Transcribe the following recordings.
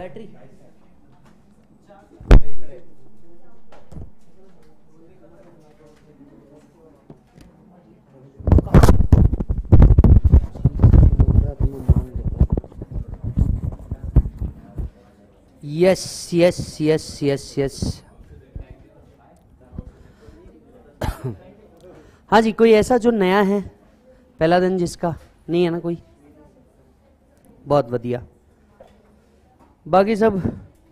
Battery yes yes yes yes yes हाँ जी कोई ऐसा जो नया है पहला दिन जिसका नहीं है ना कोई बहुत बढ़िया बाकी सब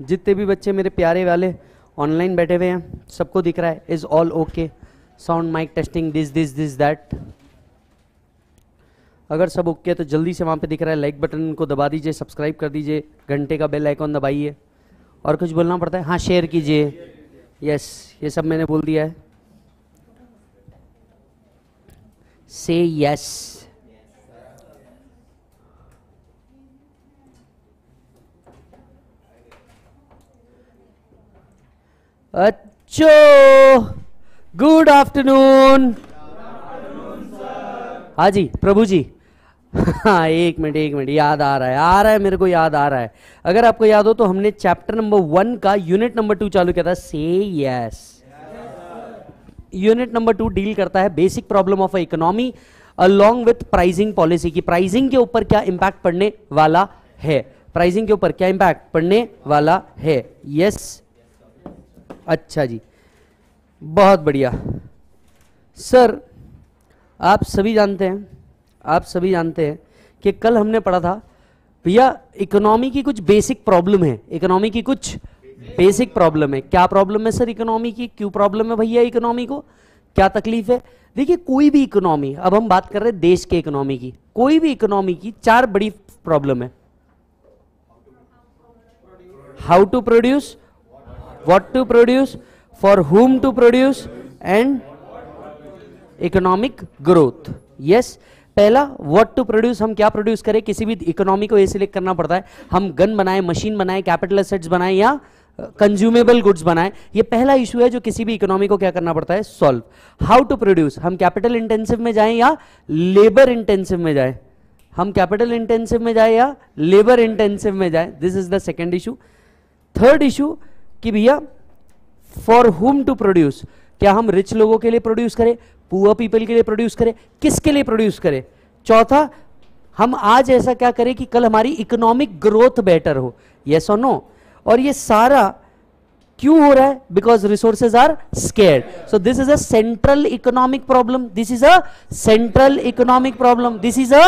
जितने भी बच्चे मेरे प्यारे वाले ऑनलाइन बैठे हुए हैं सबको दिख रहा है is all okay sound mike testing this this this that अगर सब ओके है तो जल्दी से वहाँ पे दिख रहा है लाइक बटन को दबा दीजिए सब्सक्राइब कर दीजिए घंटे का बेल आइकॉन दबाइए और कुछ बोलना पड़ता है हाँ शेयर कीजिए यस ये सब मैंने बोल दिया है से यस अच्छो गुड आफ्टरनून हाँ जी प्रभु जी हाँ एक मिनट एक मिनट याद आ रहा है आ रहा है मेरे को याद आ रहा है अगर आपको याद हो तो हमने चैप्टर नंबर वन का यूनिट नंबर टू चालू किया था से yes unit number two deal करता है basic problem of economy along with pricing policy की प्राइसिंग के ऊपर क्या इंपैक्ट पड़ने वाला है प्राइसिंग के ऊपर क्या इंपैक्ट पड़ने वाला है यस yes. अच्छा जी बहुत बढ़िया सर आप सभी जानते हैं आप सभी जानते हैं कि कल हमने पढ़ा था भैया इकोनॉमी की कुछ बेसिक प्रॉब्लम है इकोनॉमी की कुछ बेसिक प्रॉब्लम है क्या प्रॉब्लम है सर इकोनॉमी की क्यों प्रॉब्लम है भैया इकोनॉमी को क्या तकलीफ है देखिए कोई भी इकोनॉमी अब हम बात कर रहे हैं देश के इकोनॉमी की कोई भी इकोनॉमी की चार बड़ी प्रॉब्लम है how to produce what to produce for whom to produce and economic growth yes पहला व्हाट टू प्रोड्यूस हम क्या प्रोड्यूस करें किसी भी इकोनॉमी को ये सिलेक्ट करना पड़ता है हम गन बनाए मशीन बनाए कैपिटल असेट्स बनाए या कंज्यूमेबल गुड्स बनाए ये पहला इशू है जो किसी भी इकोनॉमी को क्या करना पड़ता है सॉल्व हाउ टू प्रोड्यूस हम कैपिटल इंटेंसिव में जाएं या लेबर इंटेंसिव में जाए हम कैपिटल इंटेंसिव में जाए या लेबर इंटेंसिव में जाए this is the second issue third issue कि भैया फॉर हुम टू प्रोड्यूस क्या हम रिच लोगों के लिए प्रोड्यूस करें पुअर पीपल के लिए प्रोड्यूस करें किसके लिए प्रोड्यूस करें चौथा हम आज ऐसा क्या करें कि कल हमारी इकोनॉमिक ग्रोथ बेटर हो यस और नो और ये सारा क्यों हो रहा है because resources are scared so this is a central economic problem this is a central economic problem this is a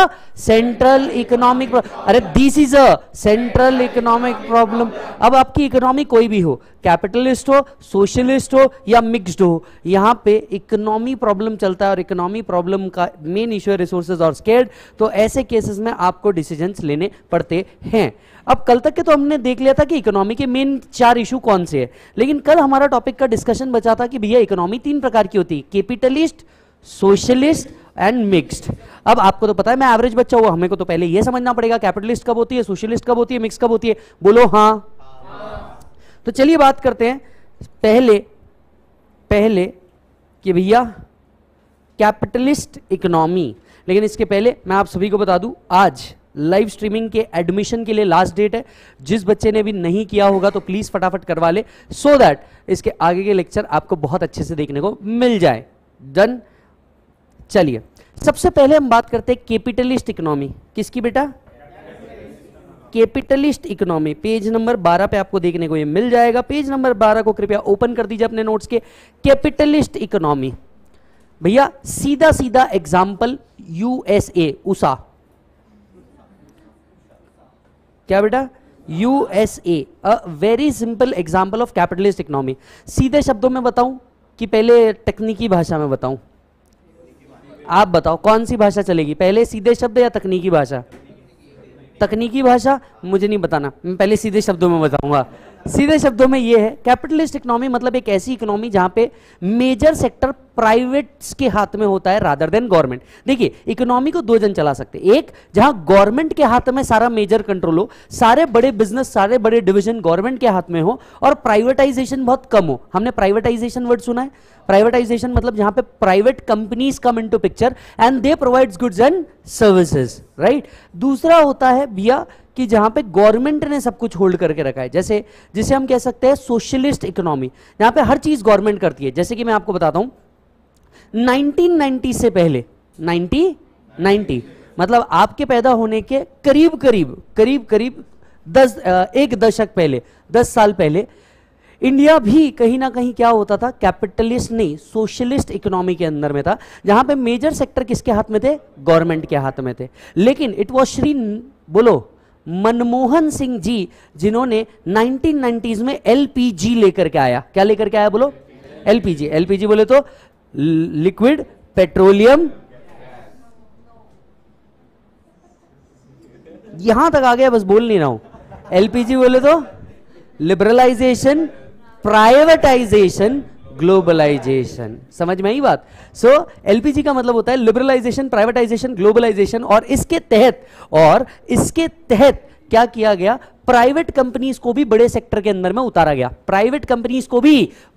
central economic अरे this is a central economic problem अब आपकी इकोनॉमी कोई भी हो कैपिटलिस्ट हो सोशलिस्ट हो या mixed हो यहां पे इकोनॉमी प्रॉब्लम चलता है और इकोनॉमी प्रॉब्लम का मेन इश्यू है रिसोर्सेज और स्केर्ड तो ऐसे केसेस में आपको डिसीजन लेने पड़ते हैं अब कल तक के तो हमने देख लिया था कि इकोनॉमी के मेन चार इशू कौन से हैं लेकिन कल हमारा टॉपिक का डिस्कशन बचा था कि भैया इकोनॉमी तीन प्रकार की होती है कैपिटलिस्ट सोशलिस्ट एंड मिक्स्ड अब आपको तो पता है मैं एवरेज बच्चा हुआ हमें को तो पहले यह समझना पड़ेगा कैपिटलिस्ट कब होती है सोशलिस्ट कब होती है मिक्स कब होती है बोलो हाँ, तो चलिए बात करते हैं पहले पहले कि भैया कैपिटलिस्ट इकोनॉमी लेकिन इसके पहले मैं आप सभी को बता दूं आज लाइव स्ट्रीमिंग के एडमिशन के लिए लास्ट डेट है जिस बच्चे ने भी नहीं किया होगा तो प्लीज़ फटाफट करवा ले सो so दैट इसके आगे के लेक्चर आपको बहुत अच्छे से देखने को मिल जाए डन चलिए सबसे पहले हम बात करते हैं कैपिटलिस्ट इकोनॉमी किसकी बेटा कैपिटलिस्ट इकोनॉमी पेज नंबर 12 पे आपको देखने को ये मिल जाएगा पेज नंबर 12 को कृपया ओपन कर दीजिए अपने नोट्स के कैपिटलिस्ट इकोनॉमी भैया सीधा सीधा एग्जाम्पल यूएसए उषा क्या बेटा U S A very simple example of capitalist economy सीधे शब्दों में बताऊं कि पहले तकनीकी भाषा में बताऊं आप बताओ कौन सी भाषा चलेगी पहले सीधे शब्द या तकनीकी भाषा तकनीकी भाषा मुझे नहीं बताना मैं पहले सीधे शब्दों में बताऊंगा सीधे शब्दों में ये है कैपिटलिस्ट इकोनॉमी मतलब एक ऐसी इकोनॉमी जहां पे मेजर सेक्टर प्राइवेट्स के हाथ में होता है रादर देन गवर्नमेंट देखिए इकोनॉमी को दो जन चला सकते एक जहां गवर्नमेंट के हाथ में सारा मेजर कंट्रोल हो सारे बड़े बिजनेस सारे बड़े डिवीजन गवर्नमेंट के हाथ में हो और प्राइवेटाइजेशन बहुत कम हो हमने प्राइवेटाइजेशन वर्ड सुना है प्राइवेटाइजेशन मतलब जहां पे private companies come into picture and they provide goods and services right दूसरा होता है भैया कि जहां पे गवर्नमेंट ने सब कुछ होल्ड करके रखा है जैसे जिसे हम कह सकते हैं सोशलिस्ट इकोनॉमी यहां पे हर चीज़ गवर्नमेंट करती है जैसे कि मैं आपको बताता हूं 1990 से पहले 90 90 मतलब आपके पैदा होने के करीब करीब करीब करीब दस एक दशक पहले दस साल पहले इंडिया भी कहीं ना कहीं क्या होता था कैपिटलिस्ट नहीं सोशलिस्ट इकोनॉमी के अंदर में था जहां पे मेजर सेक्टर किसके हाथ में थे गवर्नमेंट के हाथ में थे लेकिन इट वॉज श्री बोलो मनमोहन सिंह जी जिन्होंने 1990s में एलपीजी लेकर के आया क्या लेकर के आया बोलो एलपीजी एलपीजी बोले तो लिक्विड पेट्रोलियम यहां तक आ गया बस बोल नहीं रहा हूं एलपीजी बोले तो लिबरलाइजेशन प्राइवेटाइजेशन ग्लोबलाइजेशन समझ में आई बात सो so, एलपीजी का मतलब होता है लिबरलाइजेशन प्राइवेटाइजेशन ग्लोबलाइजेशन और इसके तहत और इसके तहत क्या किया गया प्राइवेट कंपनीज को भी बड़े सेक्टर के अंदर में उतारा गया प्राइवेट कंपनीज को भी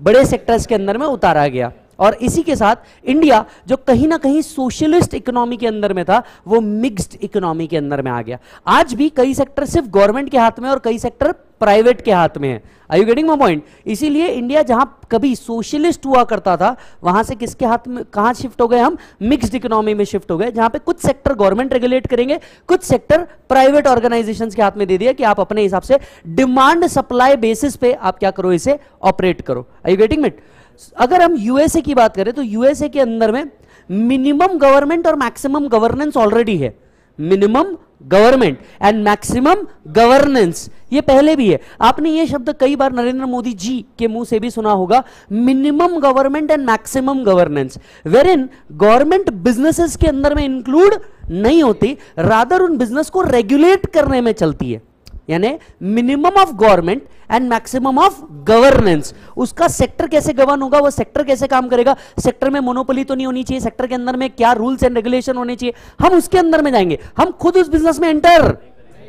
बड़े सेक्टर्स के अंदर में उतारा गया और इसी के साथ इंडिया जो कहीं ना कहीं सोशलिस्ट इकोनॉमी के अंदर में था वो मिक्स्ड इकोनॉमी के अंदर में आ गया आज भी कई सेक्टर सिर्फ गवर्नमेंट के हाथ में और कई सेक्टर प्राइवेट के हाथ में है are you getting my point इसीलिए इंडिया जहां कभी सोशलिस्ट हुआ करता था वहां से किसके हाथ में कहां शिफ्ट हो गए हम मिक्स्ड इकोनॉमी में शिफ्ट हो गए जहां पे कुछ सेक्टर गवर्नमेंट रेगुलेट करेंगे कुछ सेक्टर प्राइवेट ऑर्गेनाइजेशन के हाथ में दे दिया कि आप अपने हिसाब से डिमांड सप्लाई बेसिस पे आप क्या करो इसे ऑपरेट करो आई यू गेटिंग मिट अगर हम यूएसए की बात करें तो यूएसए के अंदर में मिनिमम गवर्नमेंट और मैक्सिमम गवर्नेंस ऑलरेडी है minimum government and maximum governance ये पहले भी है आपने ये शब्द कई बार नरेंद्र मोदी जी के मुंह से भी सुना होगा minimum government and maximum governance where in government businesses के अंदर में इंक्लूड नहीं होती रादर उन बिजनेस को रेगुलेट करने में चलती है यानी minimum of government and maximum of governance उसका सेक्टर कैसे गवर्न होगा वो सेक्टर कैसे काम करेगा सेक्टर में मोनोपोली तो नहीं होनी चाहिए सेक्टर के अंदर में क्या रूल्स एंड रेगुलेशन होने चाहिए हम उसके अंदर में जाएंगे हम खुद उस बिजनेस में एंटर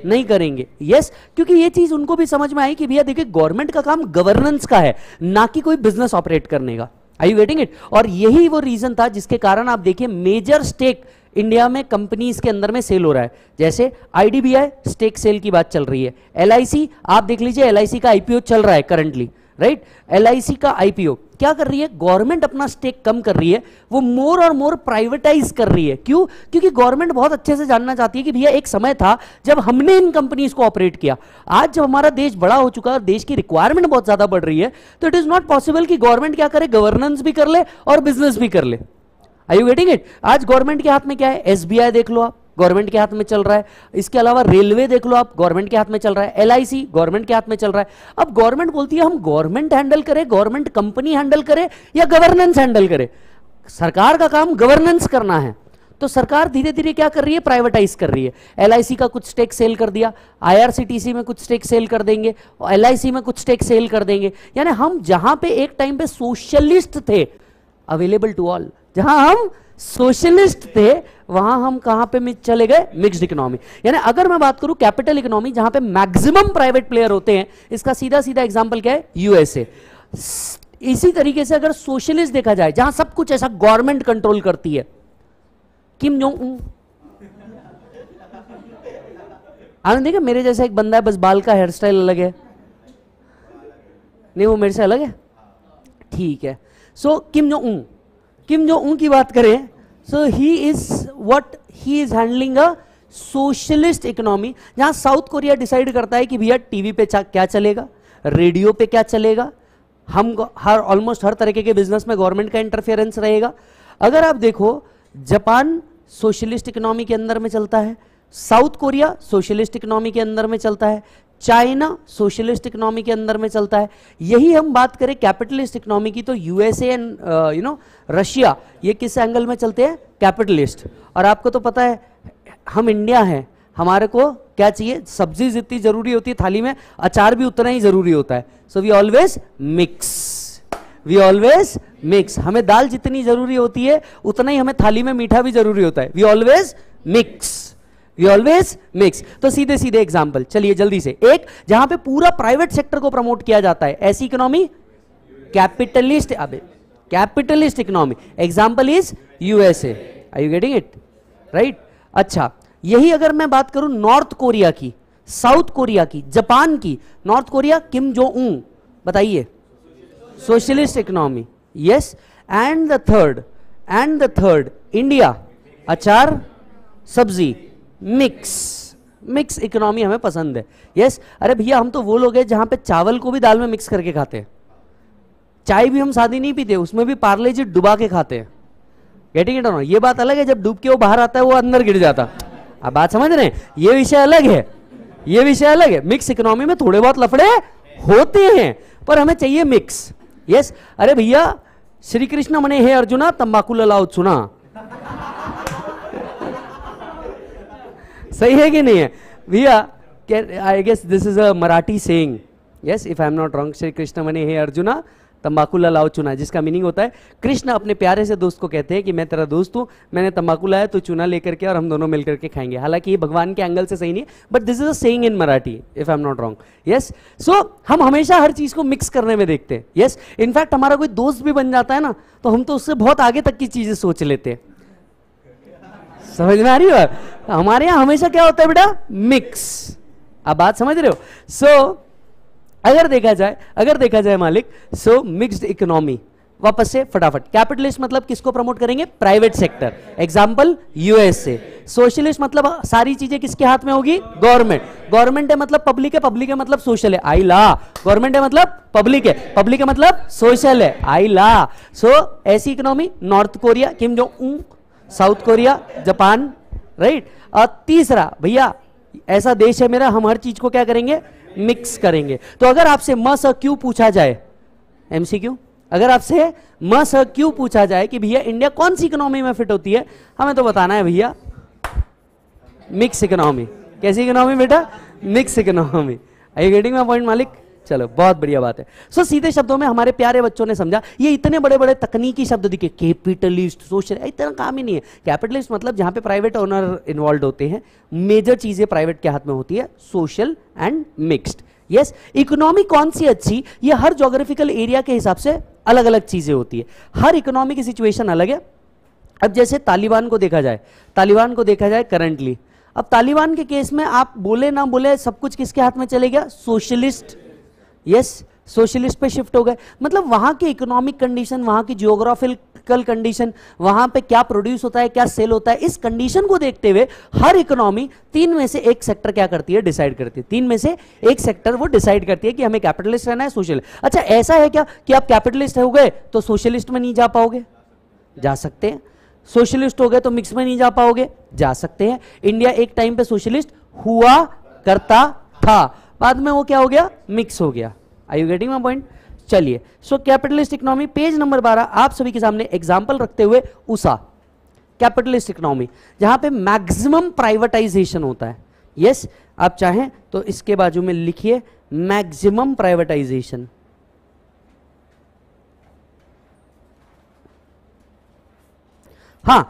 नहीं करेंगे यस yes, क्योंकि ये चीज उनको भी समझ में आई कि भैया देखिए गवर्नमेंट का काम गवर्नेंस का है ना कि कोई बिजनेस ऑपरेट करने का आई यू गेटिंग इट और यही वो रीजन था जिसके कारण आप देखिए मेजर स्टेक इंडिया में कंपनीज के अंदर में सेल हो रहा है जैसे आईडीबीआई स्टेक सेल की बात चल रही है एलआईसी आप देख लीजिए एलआईसी का आईपीओ चल रहा है करंटली राइट एलआईसी का आईपीओ क्या कर रही है गवर्नमेंट अपना स्टेक कम कर रही है वो मोर और मोर प्राइवेटाइज कर रही है क्यों क्योंकि गवर्नमेंट बहुत अच्छे से जानना चाहती है कि भैया एक समय था जब हमने इन कंपनीज को ऑपरेट किया आज जब हमारा देश बड़ा हो चुका है और देश की रिक्वायरमेंट बहुत ज्यादा बढ़ रही है तो इट इज नॉट पॉसिबल कि गवर्नमेंट क्या करे गवर्नेंस भी कर ले और बिजनेस भी कर ले आई यू गेटिंग इट आज गवर्नमेंट के हाथ में क्या है एसबीआई देख लो आप गवर्नमेंट के हाथ में चल रहा है इसके अलावा रेलवे देख लो आप गवर्नमेंट के हाथ में चल रहा है एलआईसी गवर्नमेंट के हाथ में चल रहा है अब गवर्नमेंट बोलती है हम गवर्नमेंट हैंडल करें गवर्नमेंट कंपनी हैंडल करे या गवर्नेंस हैंडल करे सरकार का काम गवर्नेंस करना है तो सरकार धीरे धीरे क्या कर रही है प्राइवेटाइज कर रही है एलआईसी का कुछ स्टेक सेल कर दिया आईआरसीटीसी में कुछ स्टेक सेल कर देंगे एलआईसी में कुछ स्टेक सेल कर देंगे यानी हम जहां पे एक टाइम पे सोशलिस्ट थे अवेलेबल टू ऑल जहां हम सोशलिस्ट थे वहां हम कहां पे चले गए मिक्स्ड इकोनॉमी यानी अगर मैं बात करूं कैपिटल इकोनॉमी जहां पे मैक्सिमम प्राइवेट प्लेयर होते हैं इसका सीधा सीधा एग्जांपल क्या है यूएसए इसी तरीके से अगर सोशलिस्ट देखा जाए जहां सब कुछ ऐसा गवर्नमेंट कंट्रोल करती है किम जो आनंद देखा मेरे जैसा एक बंदा है बस बाल का हेयर स्टाइल अलग है नहीं वो मेरे से अलग है ठीक है सो किम जो ऊ किम जो ऊ की बात करें so he is what he is handling a socialist economy जहां साउथ कोरिया डिसाइड करता है कि भैया टीवी पे क्या चलेगा रेडियो पे क्या चलेगा हम हर ऑलमोस्ट हर तरीके के बिजनेस में गवर्नमेंट का इंटरफेरेंस रहेगा अगर आप देखो जापान सोशलिस्ट इकोनॉमी के अंदर में चलता है साउथ कोरिया सोशलिस्ट इकोनॉमी के अंदर में चलता है चाइना सोशलिस्ट इकोनॉमी के अंदर में चलता है यही हम बात करें कैपिटलिस्ट इकोनॉमी की तो USA and you know Russia ये किस एंगल में चलते हैं कैपिटलिस्ट और आपको तो पता है हम इंडिया हैं हमारे को क्या चाहिए सब्जी जितनी जरूरी होती है थाली में अचार भी उतना ही जरूरी होता है so we always mix we always mix हमें दाल जितनी जरूरी होती है उतना ही हमें थाली में मीठा भी जरूरी होता है we always mix we always mix तो सीधे सीधे एग्जाम्पल चलिए जल्दी से एक जहां पे पूरा प्राइवेट सेक्टर को प्रमोट किया जाता है ऐसी इकोनॉमी कैपिटलिस्ट अब capitalist economy example is USA I you getting it right अच्छा यही अगर मैं बात करूं नॉर्थ कोरिया की साउथ कोरिया की जापान की नॉर्थ कोरिया किम जो ऊ बताइए socialist economy yes and the third and the third India अचार सब्जी मिक्स मिक्स इकोनॉमी हमें पसंद है यस yes? अरे भैया हम तो वो लोग हैं जहां पे चावल को भी दाल में मिक्स करके खाते हैं चाय भी हम शादी नहीं पीते उसमें भी पार्ले जी डुबा के खाते हैं गेटिंग इट ये बात अलग है जब डूब के वो बाहर आता है वो अंदर गिर जाता आप बात समझ रहे हैं ये विषय अलग है ये विषय अलग है मिक्स इकोनॉमी में थोड़े बहुत लफड़े होते हैं पर हमें चाहिए मिक्स यस अरे भैया श्री कृष्ण मने हे अर्जुना तंबाकू ललाओ चुना सही है कि नहीं है भैया I guess this is a Marathi saying yes if I am not wrong Shri Krishna मने हे अर्जुना तम्बाकू लाओ चुना जिसका मीनिंग होता है कृष्ण अपने प्यारे से दोस्त को कहते हैं कि मैं तेरा दोस्त हूँ मैंने तम्बाकू लाया तो चुना लेकर के और हम दोनों मिलकर के खाएंगे हालांकि ये भगवान के एंगल से सही नहीं है but this is a saying in Marathi if I am not wrong yes so हम हमेशा हर चीज़ को मिक्स करने में देखते हैं यस इनफैक्ट हमारा कोई दोस्त भी बन जाता है ना तो हम तो उससे बहुत आगे तक की चीज़ें सोच लेते हैं समझ में आ रही हो हमारे यहां हमेशा क्या होता है बेटा मिक्स आप बात समझ रहे हो सो so, अगर देखा जाए अगर देखा जाए मालिक सो मिक्स्ड इकोनॉमी वापस से फटाफट कैपिटलिस्ट मतलब किसको प्रमोट करेंगे private sector example USA socialist मतलब सारी चीजें किसके हाथ में होगी गवर्नमेंट गवर्नमेंट है मतलब पब्लिक है पब्लिक है मतलब सोशल है आई ला गवर्नमेंट है मतलब पब्लिक है पब्लिक है मतलब सोशल है आई ला सो ऐसी इकोनॉमी नॉर्थ कोरिया किम जो साउथ कोरिया जापान राइट और तीसरा भैया ऐसा देश है मेरा हम हर चीज को क्या करेंगे मिक्स करेंगे तो अगर आपसे म स क्यू पूछा जाए एमसीक्यू अगर आपसे म स क्यू पूछा जाए कि भैया इंडिया कौन सी इकोनॉमी में फिट होती है हमें तो बताना है भैया मिक्स इकोनॉमी कैसी इकोनॉमी बेटा mix economy I getting my point मालिक चलो बहुत बढ़िया बात है सो so, सीधे शब्दों में हमारे प्यारे बच्चों ने समझा ये इतने बड़े बड़े तकनीकी शब्द दिखे कैपिटलिस्ट सोशल इतना काम ही नहीं है कैपिटलिस्ट मतलब जहां पे प्राइवेट ओनर इन्वॉल्व होते हैं मेजर चीज़ें प्राइवेट के हाथ में होती है social and mixed yes economy कौन सी अच्छी ये हर जोग्राफिकल एरिया के हिसाब से अलग अलग चीज़ें होती है हर इकोनॉमी की सिचुएशन अलग है अब जैसे तालिबान को देखा जाए तालिबान को देखा जाए करंटली अब तालिबान के केस में आप बोले ना बोले सब कुछ किसके हाथ में चले गया सोशलिस्ट यस सोशलिस्ट पे शिफ्ट हो गए मतलब वहां की इकोनॉमिक कंडीशन वहां की जियोग्राफिकल कंडीशन वहां पे क्या प्रोड्यूस होता है क्या सेल होता है इस कंडीशन को देखते हुए हर इकोनॉमी तीन में से एक सेक्टर क्या करती है डिसाइड करती है तीन में से एक सेक्टर वो डिसाइड करती है कि हमें कैपिटलिस्ट रहना है सोशल अच्छा ऐसा है क्या कि आप कैपिटलिस्ट हो गए तो सोशलिस्ट में नहीं जा पाओगे जा सकते हैं सोशलिस्ट हो गए तो मिक्स में नहीं जा पाओगे जा सकते हैं इंडिया एक टाइम पे सोशलिस्ट हुआ करता था बाद में वो क्या हो गया मिक्स हो गया I you getting my point चलिए so capitalist economy page number बारह आप सभी के सामने एग्जाम्पल रखते हुए उषा कैपिटलिस्ट इकोनॉमी जहां पे मैक्सिमम प्राइवेटाइजेशन होता है यस yes, आप चाहें तो इसके बाजू में लिखिए मैक्सिमम प्राइवेटाइजेशन हां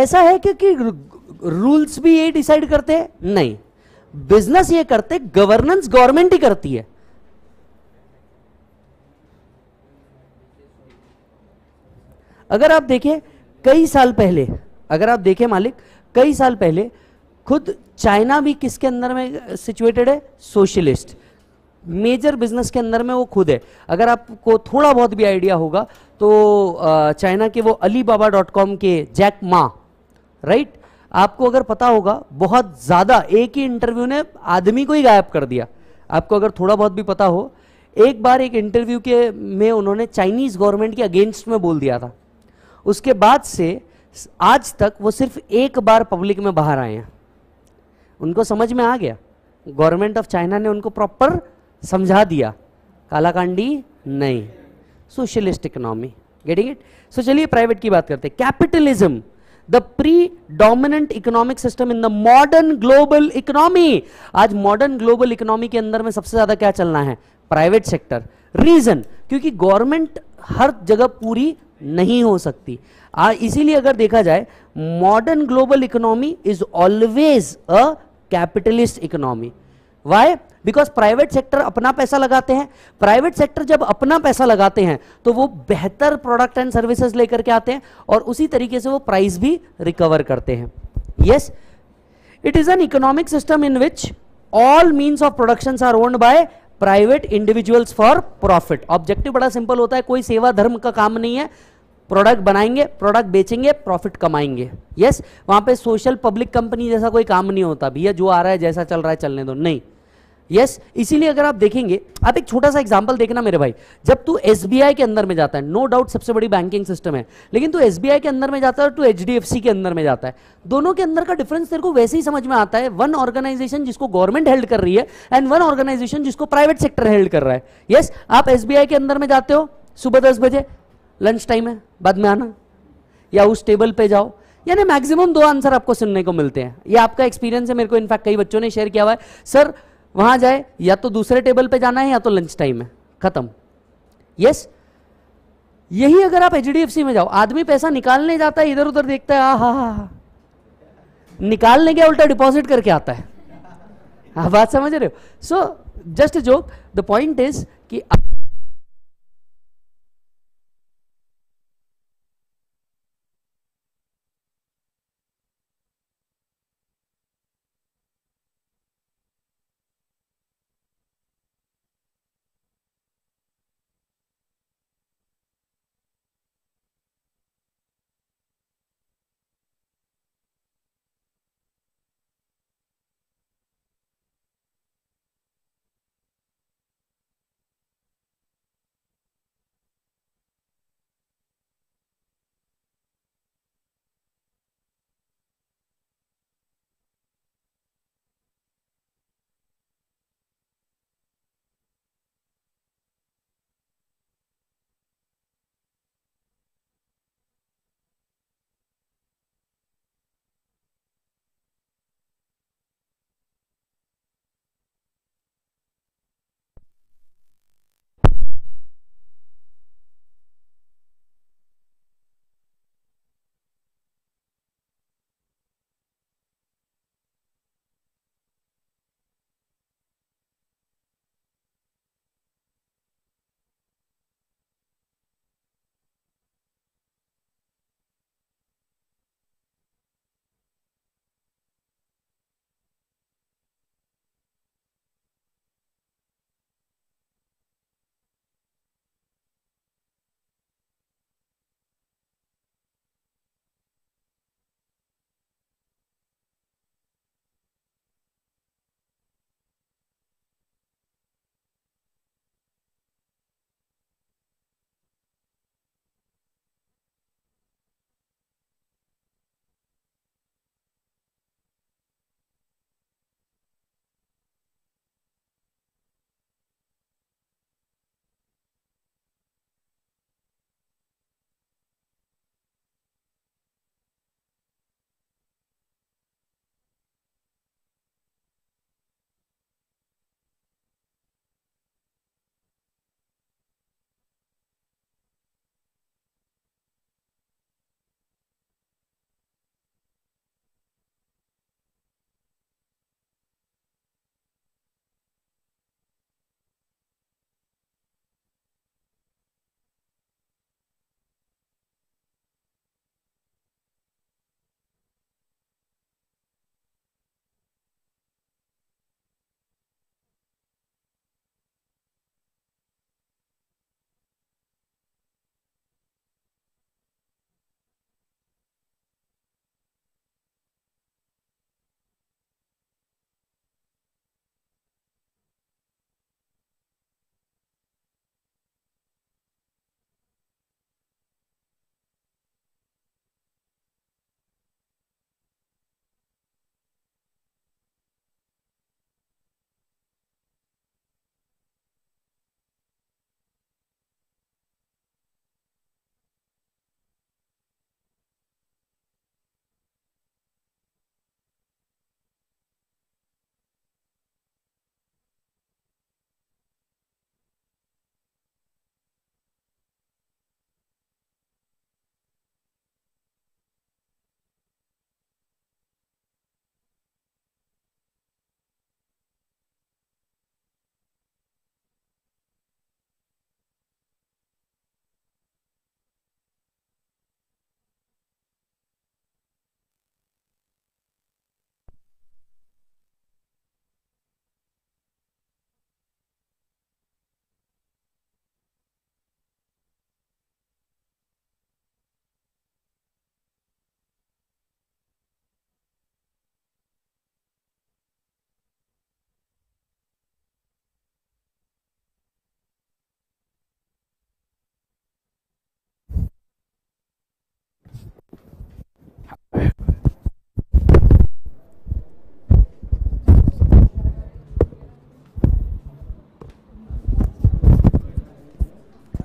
ऐसा है क्योंकि कि रूल्स भी ये डिसाइड करते हैं नहीं बिजनेस ये करते गवर्नेंस गवर्नमेंट ही करती है अगर आप देखें कई साल पहले अगर आप देखें मालिक कई साल पहले खुद चाइना भी किसके अंदर में सिचुएटेड है सोशलिस्ट मेजर बिजनेस के अंदर में वो खुद है अगर आपको थोड़ा बहुत भी आइडिया होगा तो चाइना के वो अली बाबा डॉट कॉम के जैक मा राइट आपको अगर पता होगा बहुत ज़्यादा एक ही इंटरव्यू ने आदमी को ही गायब कर दिया आपको अगर थोड़ा बहुत भी पता हो एक बार एक इंटरव्यू के में उन्होंने चाइनीज़ गवर्नमेंट के अगेंस्ट में बोल दिया था उसके बाद से आज तक वो सिर्फ एक बार पब्लिक में बाहर आए हैं उनको समझ में आ गया गवर्नमेंट ऑफ चाइना ने उनको प्रॉपर समझा दिया कालाकांडी नहीं socialist economy getting it so चलिए प्राइवेट की बात करते हैं capitalism the predominant economic system in the modern global economy आज मॉडर्न ग्लोबल इकोनॉमी के अंदर में सबसे ज्यादा क्या चलना है प्राइवेट सेक्टर रीजन क्योंकि गवर्नमेंट हर जगह पूरी नहीं हो सकती इसीलिए अगर देखा जाए modern global economy is always a capitalist economy why because private sector अपना पैसा लगाते हैं प्राइवेट सेक्टर जब अपना पैसा लगाते हैं तो वो बेहतर प्रोडक्ट एंड सर्विसेज लेकर के आते हैं और उसी तरीके से वो प्राइस भी रिकवर करते हैं yes it is an economic system in which all means of production are own by private individuals for profit objective बड़ा सिंपल होता है कोई सेवा धर्म का काम नहीं है प्रोडक्ट बनाएंगे प्रोडक्ट बेचेंगे प्रॉफिट कमाएंगे यस वहां पे सोशल पब्लिक कंपनी जैसा कोई काम नहीं होता भैया जो आ रहा है जैसा चल रहा है चलने दो नहीं यस yes, इसीलिए अगर आप देखेंगे आप एक छोटा सा एग्जाम्पल देखना मेरे भाई जब तू एस के अंदर में जाता है नो no डाउट सबसे बड़ी बैंकिंग सिस्टम है लेकिन तू एस के अंदर में जाता है और तू एच के अंदर में जाता है दोनों के अंदर का डिफरेंस तेरे को वैसे ही समझ में आता है वन ऑर्गेनाइजेशन जिसको गवर्नमेंट हेल्ड कर रही है एंड वन ऑर्गेनाइजेशन जिसको प्राइवेट सेक्टर हेल्ड कर रहा है यस yes, आप एस के अंदर में जाते हो सुबह दस बजे लंच टाइम है बाद में आना या उस टेबल पे जाओ यानी मैक्सिमम दो आंसर आपको सुनने को मिलते हैं ये आपका एक्सपीरियंस है मेरे को इनफैक्ट कई बच्चों ने शेयर किया हुआ है सर वहां जाए या तो दूसरे टेबल पे जाना है या तो लंच टाइम है खत्म यस यही अगर आप एच में जाओ आदमी पैसा निकालने जाता है इधर उधर देखता है हा हा हा निकालने के उल्टा डिपॉजिट करके आता है आप बात समझ रहे हो so just joke the point is कि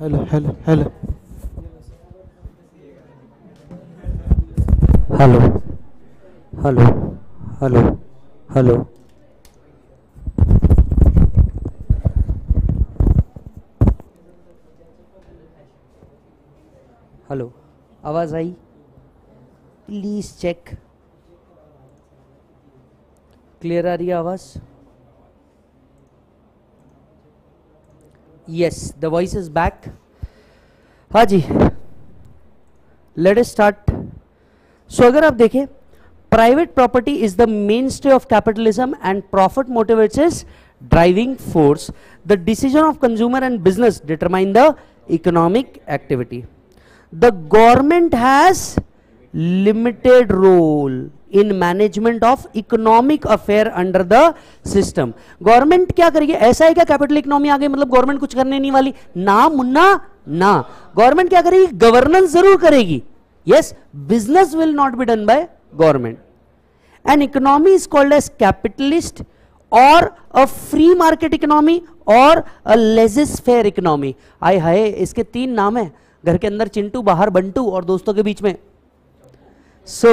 hello hello hello hello hello hello hello hello आवाज़ आई प्लीज़ चेक क्लियर आ रही है आवाज़ yes the voice is back haji let us start so agar aap dekhe private property is the mainstay of capitalism and profit motivates is driving force the decision of consumer and business determine the economic activity the government has limited role in management of economic affair under the system government क्या करेगी ऐसा है क्या capital economy आ गई मतलब government कुछ करने नहीं वाली ना मुन्ना ना गवर्नमेंट क्या करेगी गवर्नेंस जरूर करेगी yes business will not be done by government an economy is called as capitalist और अ फ्री मार्केट इकोनॉमी और अ लेजिस फेयर इकोनॉमी आई हाय इसके तीन नाम है घर के अंदर चिंटू बाहर बंटू और दोस्तों के बीच में so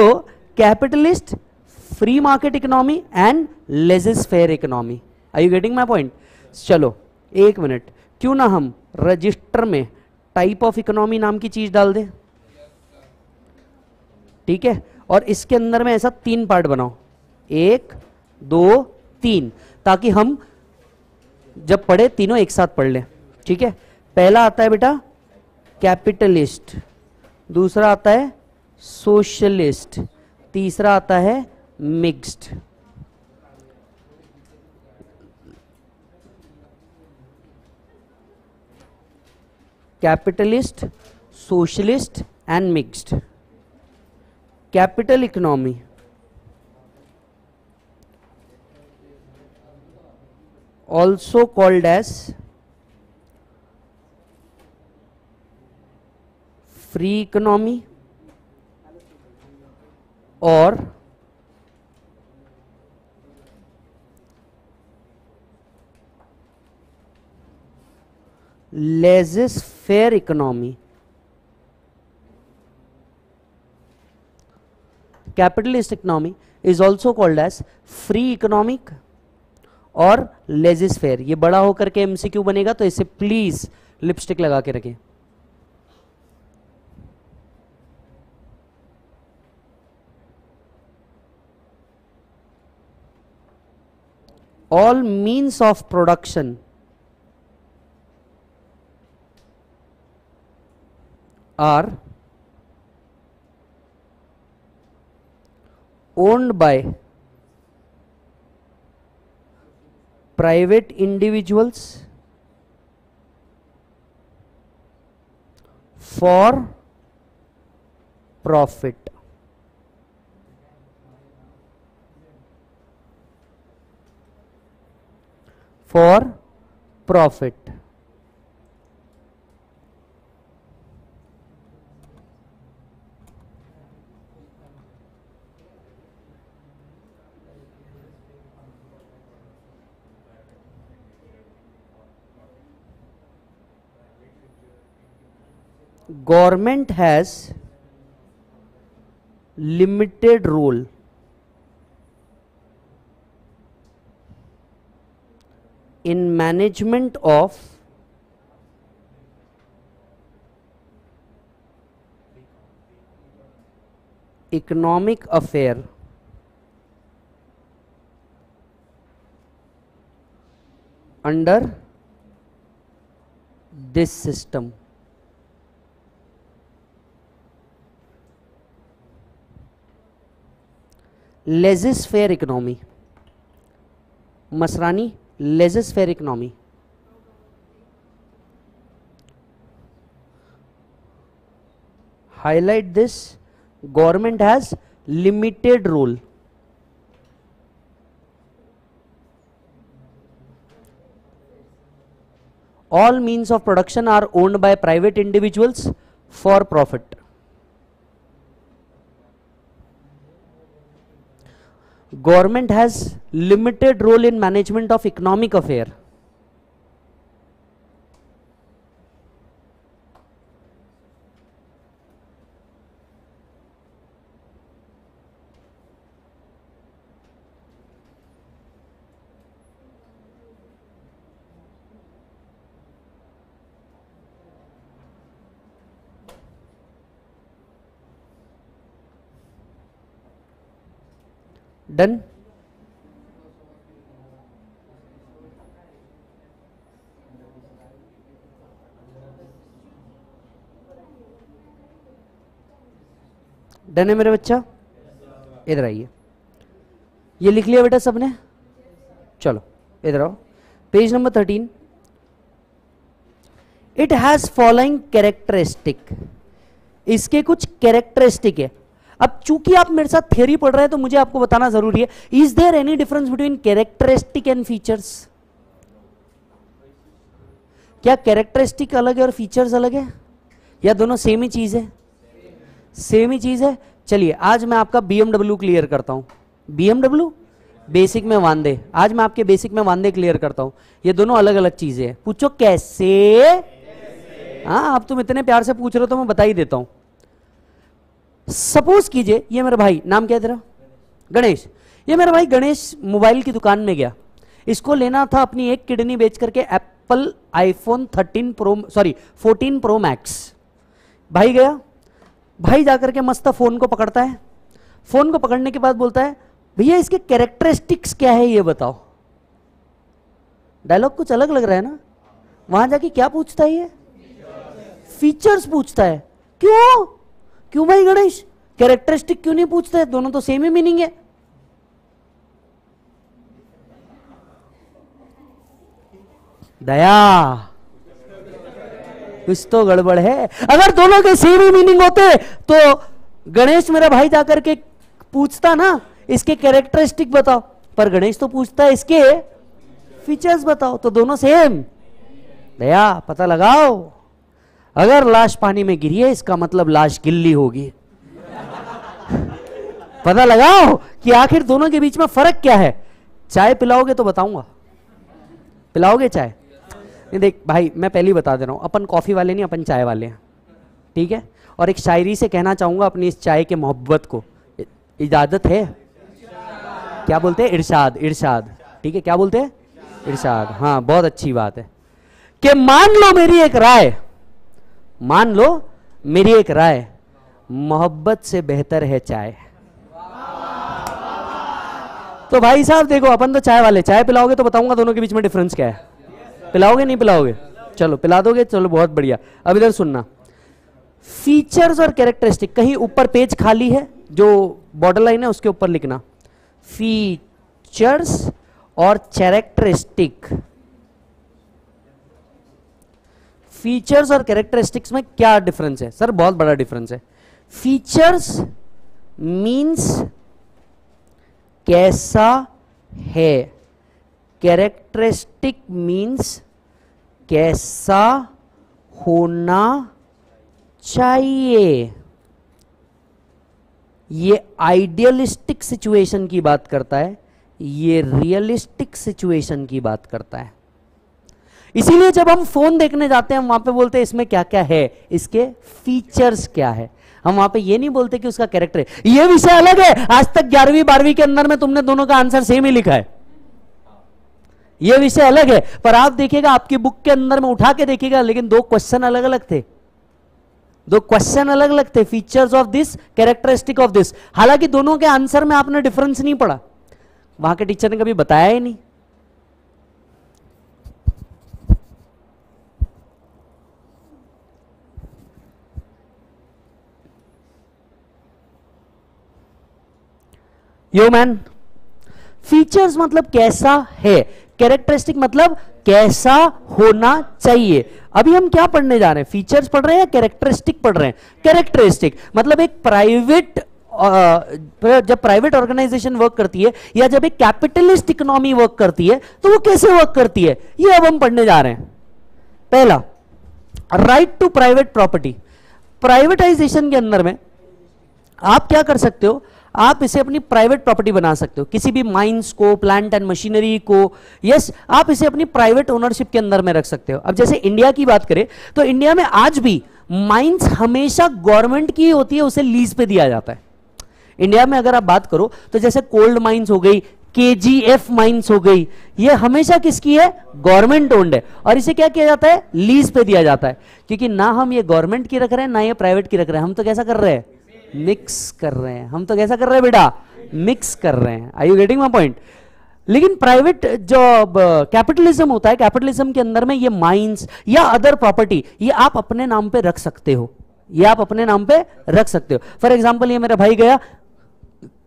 capitalist free market economy and laissez-faire economy. Are you getting my point? चलो एक मिनट क्यों ना हम रजिस्टर में टाइप ऑफ इकोनॉमी नाम की चीज डाल दें ठीक है और इसके अंदर में ऐसा तीन पार्ट बनाओ एक दो तीन ताकि हम जब पढ़े तीनों एक साथ पढ़ लें ठीक है पहला आता है बेटा कैपिटलिस्ट दूसरा आता है सोशलिस्ट तीसरा आता है mixed capitalist socialist and mixed capital economy also called as free economy और laissez faire economy capitalist economy is also called as free economic और लेजिस फेयर ये बड़ा होकर के एमसीक्यू बनेगा तो इसे प्लीज लिपस्टिक लगा के रखें all means of production are owned by private individuals for profit for profit. government has limited role in management of economic affair under this system laissez-faire economy masrani laissez-faire economy. Highlight this, government has limited role. All means of production are owned by private individuals for profit. government has limited role in management of economic affair done done है मेरे बच्चा इधर आइए ये लिख लिया बेटा सबने चलो इधर आओ page number thirteen it has following characteristic इसके कुछ कैरेक्टरिस्टिक है अब चूंकि आप मेरे साथ थ्योरी पढ़ रहे हैं तो मुझे आपको बताना जरूरी है is there any difference between characteristic and features क्या कैरेक्टरिस्टिक अलग है और फीचर्स अलग है या दोनों सेम ही चीज है सेम ही चीज है चलिए आज मैं आपका बीएमडब्ल्यू क्लियर करता हूं बीएमडब्ल्यू बेसिक में वांदे आज मैं आपके बेसिक में वांदे क्लियर करता हूं ये दोनों अलग अलग चीजें हैं पूछो कैसे हाँ आप तुम इतने प्यार से पूछ रहे हो तो मैं बता ही देता हूं सपोज कीजिए ये मेरा भाई नाम क्या तेरा गणेश ये मेरा भाई गणेश मोबाइल की दुकान में गया इसको लेना था अपनी एक किडनी बेच करके Apple iPhone 13 pro sorry 14 pro max भाई गया भाई जाकर के मस्त फोन को पकड़ता है फोन को पकड़ने के बाद बोलता है भैया इसके कैरेक्टरिस्टिक्स क्या है ये बताओ डायलॉग कुछ अलग लग रहा है ना वहां जाके क्या पूछता है ये फीचर्स पूछता है क्यों क्यों भाई गणेश कैरेक्टरिस्टिक क्यों नहीं पूछते दोनों तो सेम ही मीनिंग है दया कुछ तो गड़बड़ है अगर दोनों के सेम ही मीनिंग होते तो गणेश मेरा भाई जाकर के पूछता ना इसके कैरेक्टरिस्टिक बताओ पर गणेश तो पूछता है इसके फीचर्स बताओ तो दोनों सेम दया पता लगाओ अगर लाश पानी में गिरी है इसका मतलब लाश गिल्ली होगी पता लगाओ कि आखिर दोनों के बीच में फर्क क्या है चाय पिलाओगे तो बताऊंगा पिलाओगे चाय नहीं देख भाई मैं पहले ही बता दे रहा हूं अपन कॉफ़ी वाले नहीं अपन चाय वाले हैं ठीक है और एक शायरी से कहना चाहूंगा अपनी इस चाय के मोहब्बत को इजाज़त है क्या बोलते हैं इरशाद इरशाद ठीक है क्या बोलते हैं इरशाद हाँ बहुत अच्छी बात है कि मान लो मेरी एक राय मान लो मेरी एक राय मोहब्बत से बेहतर है चाय तो भाई साहब देखो अपन तो चाय वाले चाय पिलाओगे तो बताऊंगा दोनों के बीच में डिफरेंस क्या है पिलाओगे नहीं पिलाओगे चलो पिला दोगे चलो बहुत बढ़िया अब इधर सुनना फीचर्स और कैरेक्टरिस्टिक कहीं ऊपर पेज खाली है जो बॉर्डर लाइन है उसके ऊपर लिखना फीचर्स और कैरेक्टरिस्टिक फीचर्स और कैरेक्टरिस्टिक्स में क्या डिफरेंस है सर बहुत बड़ा डिफरेंस है फीचर्स मीन्स कैसा है कैरेक्टरिस्टिक मीन्स कैसा होना चाहिए ये आइडियलिस्टिक सिचुएशन की बात करता है ये रियलिस्टिक सिचुएशन की बात करता है इसीलिए जब हम फोन देखने जाते हैं हम वहां पे बोलते हैं इसमें क्या क्या है इसके फीचर्स क्या है हम वहां पे ये नहीं बोलते कि उसका कैरेक्टर है ये विषय अलग है आज तक ग्यारहवीं बारहवीं के अंदर में तुमने दोनों का आंसर सेम ही लिखा है ये विषय अलग है पर आप देखिएगा आपकी बुक के अंदर में उठा के देखिएगा लेकिन दो क्वेश्चन अलग अलग थे दो क्वेश्चन अलग अलग थे features of this characteristic of this हालांकि दोनों के आंसर में आपने डिफरेंस नहीं पड़ा वहां के टीचर ने कभी बताया ही नहीं यो मैन फीचर्स मतलब कैसा है कैरेक्टरिस्टिक मतलब कैसा होना चाहिए अभी हम क्या पढ़ने जा रहे हैं फीचर्स पढ़ रहे हैं या कैरेक्टरिस्टिक पढ़ रहे हैं कैरेक्टरिस्टिक मतलब एक प्राइवेट जब प्राइवेट ऑर्गेनाइजेशन वर्क करती है या जब एक कैपिटलिस्ट इकोनॉमी वर्क करती है तो वो कैसे वर्क करती है ये अब हम पढ़ने जा रहे हैं पहला right to private property privatisation के अंदर में आप क्या कर सकते हो आप इसे अपनी प्राइवेट प्रॉपर्टी बना सकते हो किसी भी माइंस को प्लांट एंड मशीनरी को यस आप इसे अपनी प्राइवेट ओनरशिप के अंदर में रख सकते हो अब जैसे इंडिया की बात करें तो इंडिया में आज भी माइंस हमेशा गवर्नमेंट की होती है उसे लीज पे दिया जाता है इंडिया में अगर आप बात करो तो जैसे कोल्ड माइंस हो गई के जी एफ माइन्स हो गई ये हमेशा किसकी है गवर्नमेंट ओन्ड है और इसे क्या किया जाता है लीज पे दिया जाता है क्योंकि ना हम ये गवर्नमेंट की रख रहे हैं ना ये प्राइवेट की रख रहे हैं हम तो कैसा कर रहे हैं मिक्स कर रहे हैं हम तो कैसा कर रहे हैं बेटा मिक्स कर रहे हैं I you getting my point लेकिन प्राइवेट जो कैपिटलिज्म होता है कैपिटलिज्म के अंदर में ये माइंस या अदर प्रॉपर्टी ये आप अपने नाम पे रख सकते हो ये आप अपने नाम पे रख सकते हो फॉर एग्जाम्पल ये मेरा भाई गया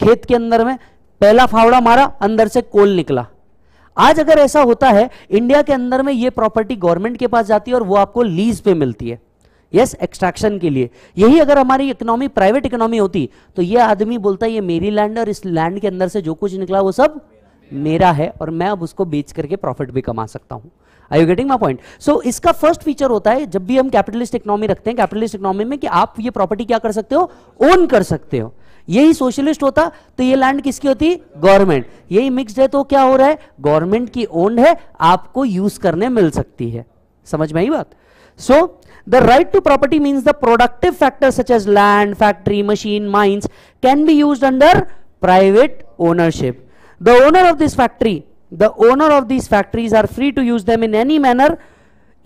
खेत के अंदर में पहला फावड़ा मारा अंदर से कोल निकला आज अगर ऐसा होता है इंडिया के अंदर में ये प्रॉपर्टी गवर्नमेंट के पास जाती है और वो आपको लीज पे मिलती है यस एक्सट्रैक्शन के लिए यही अगर हमारी इकोनॉमी प्राइवेट इकोनॉमी होती तो ये आदमी बोलता है ये मेरी लैंड और इस लैंड के अंदर से जो कुछ निकला वो सब मेरा है और मैं अब उसको बेच करके प्रॉफिट भी कमा सकता हूं I you getting my point so इसका फर्स्ट फीचर होता है जब भी हम कैपिटलिस्ट इकोनॉमी रखते हैं कैपिटलिस्ट इकोनॉमी में कि आप ये प्रॉपर्टी क्या कर सकते हो ओन कर सकते हो यही सोशलिस्ट होता तो ये लैंड किसकी होती गवर्नमेंट यही मिक्स्ड है तो क्या हो रहा है गवर्नमेंट की ओन्ड है आपको यूज करने मिल सकती है समझ में आई बात so so, The right to property means the productive factors such as land, factory, machine, mines can be used under private ownership. The owner of this factory, the owner of these factories are free to use them in any manner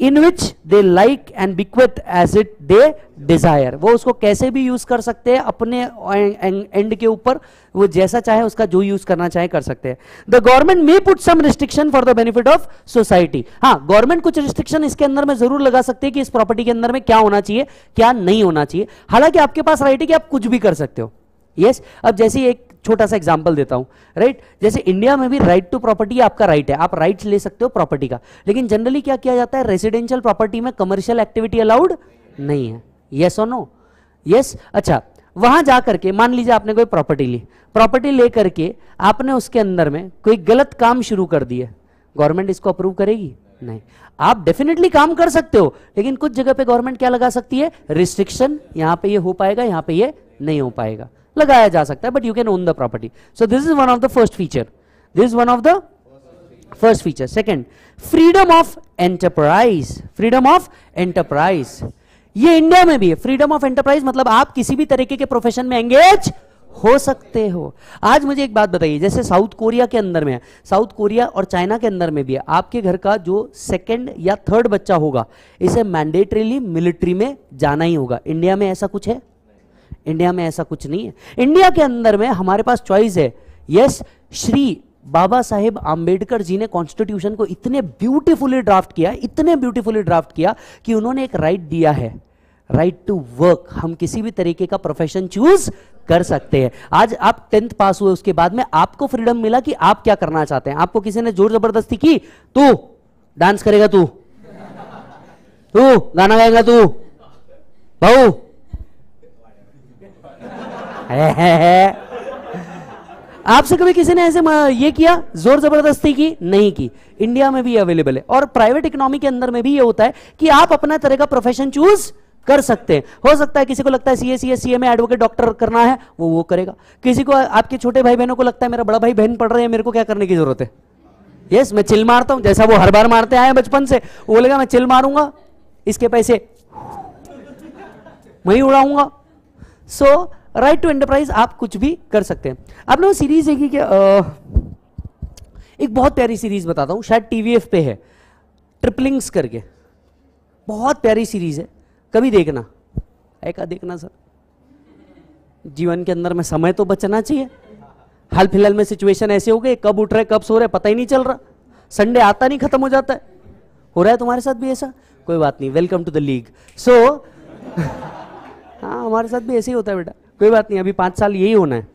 in which they like and bequeath as it they desire वो उसको कैसे भी use कर सकते हैं अपने and के ऊपर वो जैसा चाहे उसका जो यूज करना चाहे कर सकते हैं the government may put some restriction for the benefit of society हाँ गवर्नमेंट कुछ रिस्ट्रिक्शन इसके अंदर में जरूर लगा सकते हैं कि इस प्रॉपर्टी के अंदर में क्या होना चाहिए क्या नहीं होना चाहिए हालांकि आपके पास राइट है कि आप कुछ भी कर सकते हो यस yes? अब जैसे एक छोटा सा एग्जाम्पल देता हूं राइट जैसे इंडिया में भी राइट टू प्रॉपर्टी आपका राइट है आप राइट ले सकते हो प्रॉपर्टी का लेकिन जनरली क्या किया जाता है रेसिडेंशियल प्रॉपर्टी में कमर्शियल एक्टिविटी अलाउड नहीं है येस और नो यस अच्छा वहां जाकर के मान लीजिए आपने कोई प्रॉपर्टी ली प्रॉपर्टी लेकर के आपने उसके अंदर में कोई गलत काम शुरू कर दिया गवर्नमेंट इसको अप्रूव करेगी नहीं आप डेफिनेटली काम कर सकते हो लेकिन कुछ जगह पे गवर्नमेंट क्या लगा सकती है रिस्ट्रिक्शन यहां पे ये हो पाएगा यहां पे ये नहीं हो पाएगा लगाया जा सकता है but you can own the property so this is one of the first feature this is one of the first feature second freedom of enterprise freedom of enterprise ये इंडिया में भी है फ्रीडम ऑफ एंटरप्राइज मतलब आप किसी भी तरीके के प्रोफेशन में एंगेज हो सकते हो आज मुझे एक बात बताइए जैसे साउथ कोरिया के अंदर में है साउथ कोरिया और चाइना के अंदर में भी है आपके घर का जो सेकंड या थर्ड बच्चा होगा इसे मैंडेटरीली मिलिट्री में जाना ही होगा इंडिया में ऐसा कुछ है इंडिया में ऐसा कुछ नहीं है इंडिया के अंदर में हमारे पास चॉइस है यस श्री बाबा साहेब आंबेडकर जी ने कॉन्स्टिट्यूशन को इतने ब्यूटीफुली ड्राफ्ट किया इतने ब्यूटीफुली ड्राफ्ट किया कि उन्होंने एक राइट right दिया है राइट टू वर्क हम किसी भी तरीके का प्रोफेशन चूज कर सकते हैं आज आप टेंथ पास हुए उसके बाद में आपको फ्रीडम मिला कि आप क्या करना चाहते हैं आपको किसी ने जोर जबरदस्ती की तू डांस करेगा तू तू गाना गाएगा तू बहू आपसे कभी किसी ने ऐसे ये किया जोर जबरदस्ती की नहीं की इंडिया में भी अवेलेबल है और प्राइवेट इकोनॉमी के अंदर में भी ये होता है कि आप अपना तरह का प्रोफेशन चूज कर सकते हैं हो सकता है किसी को लगता है सीए सीए सीएम में एडवोकेट डॉक्टर करना है वो वो करेगा किसी को आपके छोटे भाई बहनों को लगता है मेरा बड़ा भाई बहन पढ़ रहे हैं मेरे को क्या करने की जरूरत है यस yes, मैं चिल मारता हूं जैसा वो हर बार मारते आए बचपन से वो बोलेगा मैं चिल मारूंगा इसके पैसे वहीं उड़ाऊंगा so so, right to enterprise आप कुछ भी कर सकते हैं आप लोग सीरीज है कि क्या एक बहुत प्यारी सीरीज बताता हूं शायद टीवीएफ पे है ट्रिपलिंग्स करके बहुत प्यारी सीरीज है कभी देखना है क्या देखना सर जीवन के अंदर में समय तो बचना चाहिए हाल फिलहाल में सिचुएशन ऐसे हो गए कब उठ रहे कब सो रहे पता ही नहीं चल रहा संडे आता नहीं खत्म हो जाता है हो रहा है तुम्हारे साथ भी ऐसा कोई बात नहीं welcome to the league so हाँ हमारे साथ भी ऐसे ही होता है बेटा कोई बात नहीं अभी पांच साल यही होना है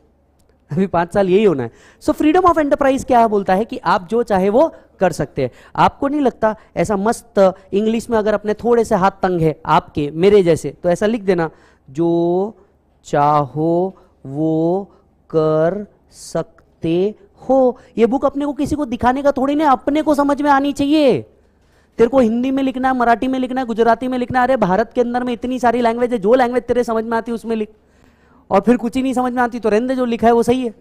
अभी पांच साल यही होना है सो फ्रीडम ऑफ एंटरप्राइज क्या बोलता है कि आप जो चाहे वो कर सकते हैं आपको नहीं लगता ऐसा मस्त इंग्लिश में अगर अपने थोड़े से हाथ तंग है आपके मेरे जैसे तो ऐसा लिख देना जो चाहो वो कर सकते हो ये बुक अपने को किसी को दिखाने का थोड़ी ना अपने को समझ में आनी चाहिए तेरे को हिंदी में लिखना है मराठी में लिखना है गुजराती में लिखना है अरे भारत के अंदर में इतनी सारी लैंग्वेज है जो लैंग्वेज तेरे समझ में आती है उसमें लिख और फिर कुछ ही नहीं समझ में आती तो रेंद्र जो लिखा है वो सही है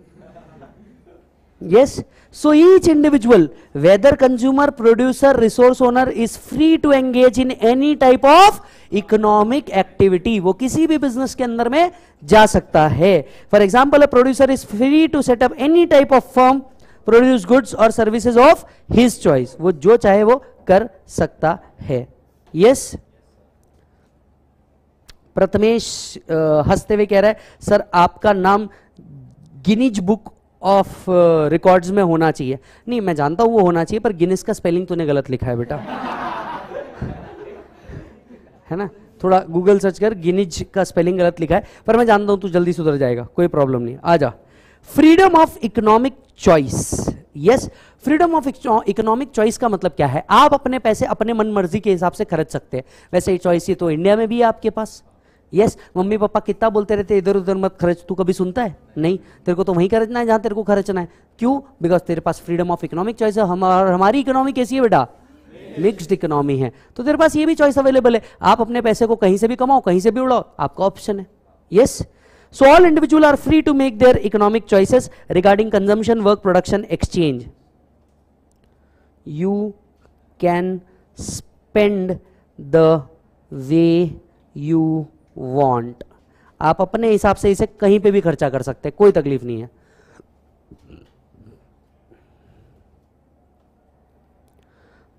yes so each individual whether consumer producer resource owner is free to engage in any type of economic activity वो किसी भी बिजनेस के अंदर में जा सकता है for example producer is free to set up any type of form produce goods और सर्विसेज ऑफ हिज चॉइस वो जो चाहे वो कर सकता है यस yes? प्रथमेश हंसते हुए कह रहा है सर आपका नाम गिनीज बुक ऑफ रिकॉर्ड्स में होना चाहिए नहीं मैं जानता हूँ वो होना चाहिए पर गिनीज का स्पेलिंग तूने गलत लिखा है बेटा है ना थोड़ा गूगल सर्च कर गिनिज का स्पेलिंग गलत लिखा है पर मैं जानता हूँ तू जल्दी सुधर जाएगा कोई प्रॉब्लम नहीं आ जा freedom of economic choice yes freedom of economic choice का मतलब क्या है आप अपने पैसे अपने मन मर्जी के हिसाब से खर्च सकते हैं वैसे ये चॉइस ये तो इंडिया में भी है आपके पास यस मम्मी पापा कितना बोलते रहते इधर उधर मत खर्च तू कभी सुनता है नहीं तेरे को तो वहीं खर्चना है जहां तेरे को खर्चना है क्यों बिकॉज तेरे पास फ्रीडम ऑफ इकोनॉमिक चॉइस है हमार, हमारी इकोनॉमी कैसी है बेटा मिक्सड इकोनॉमी है तो तेरे पास ये भी चॉइस अवेलेबल है आप अपने पैसे को कहीं से भी कमाओ कहीं से भी उड़ाओ आपका ऑप्शन है yes so all individual are free to make their economic choices regarding consumption work production exchange you can spend the way you want आप अपने हिसाब से इसे कहीं पे भी खर्चा कर सकते हैं कोई तकलीफ नहीं है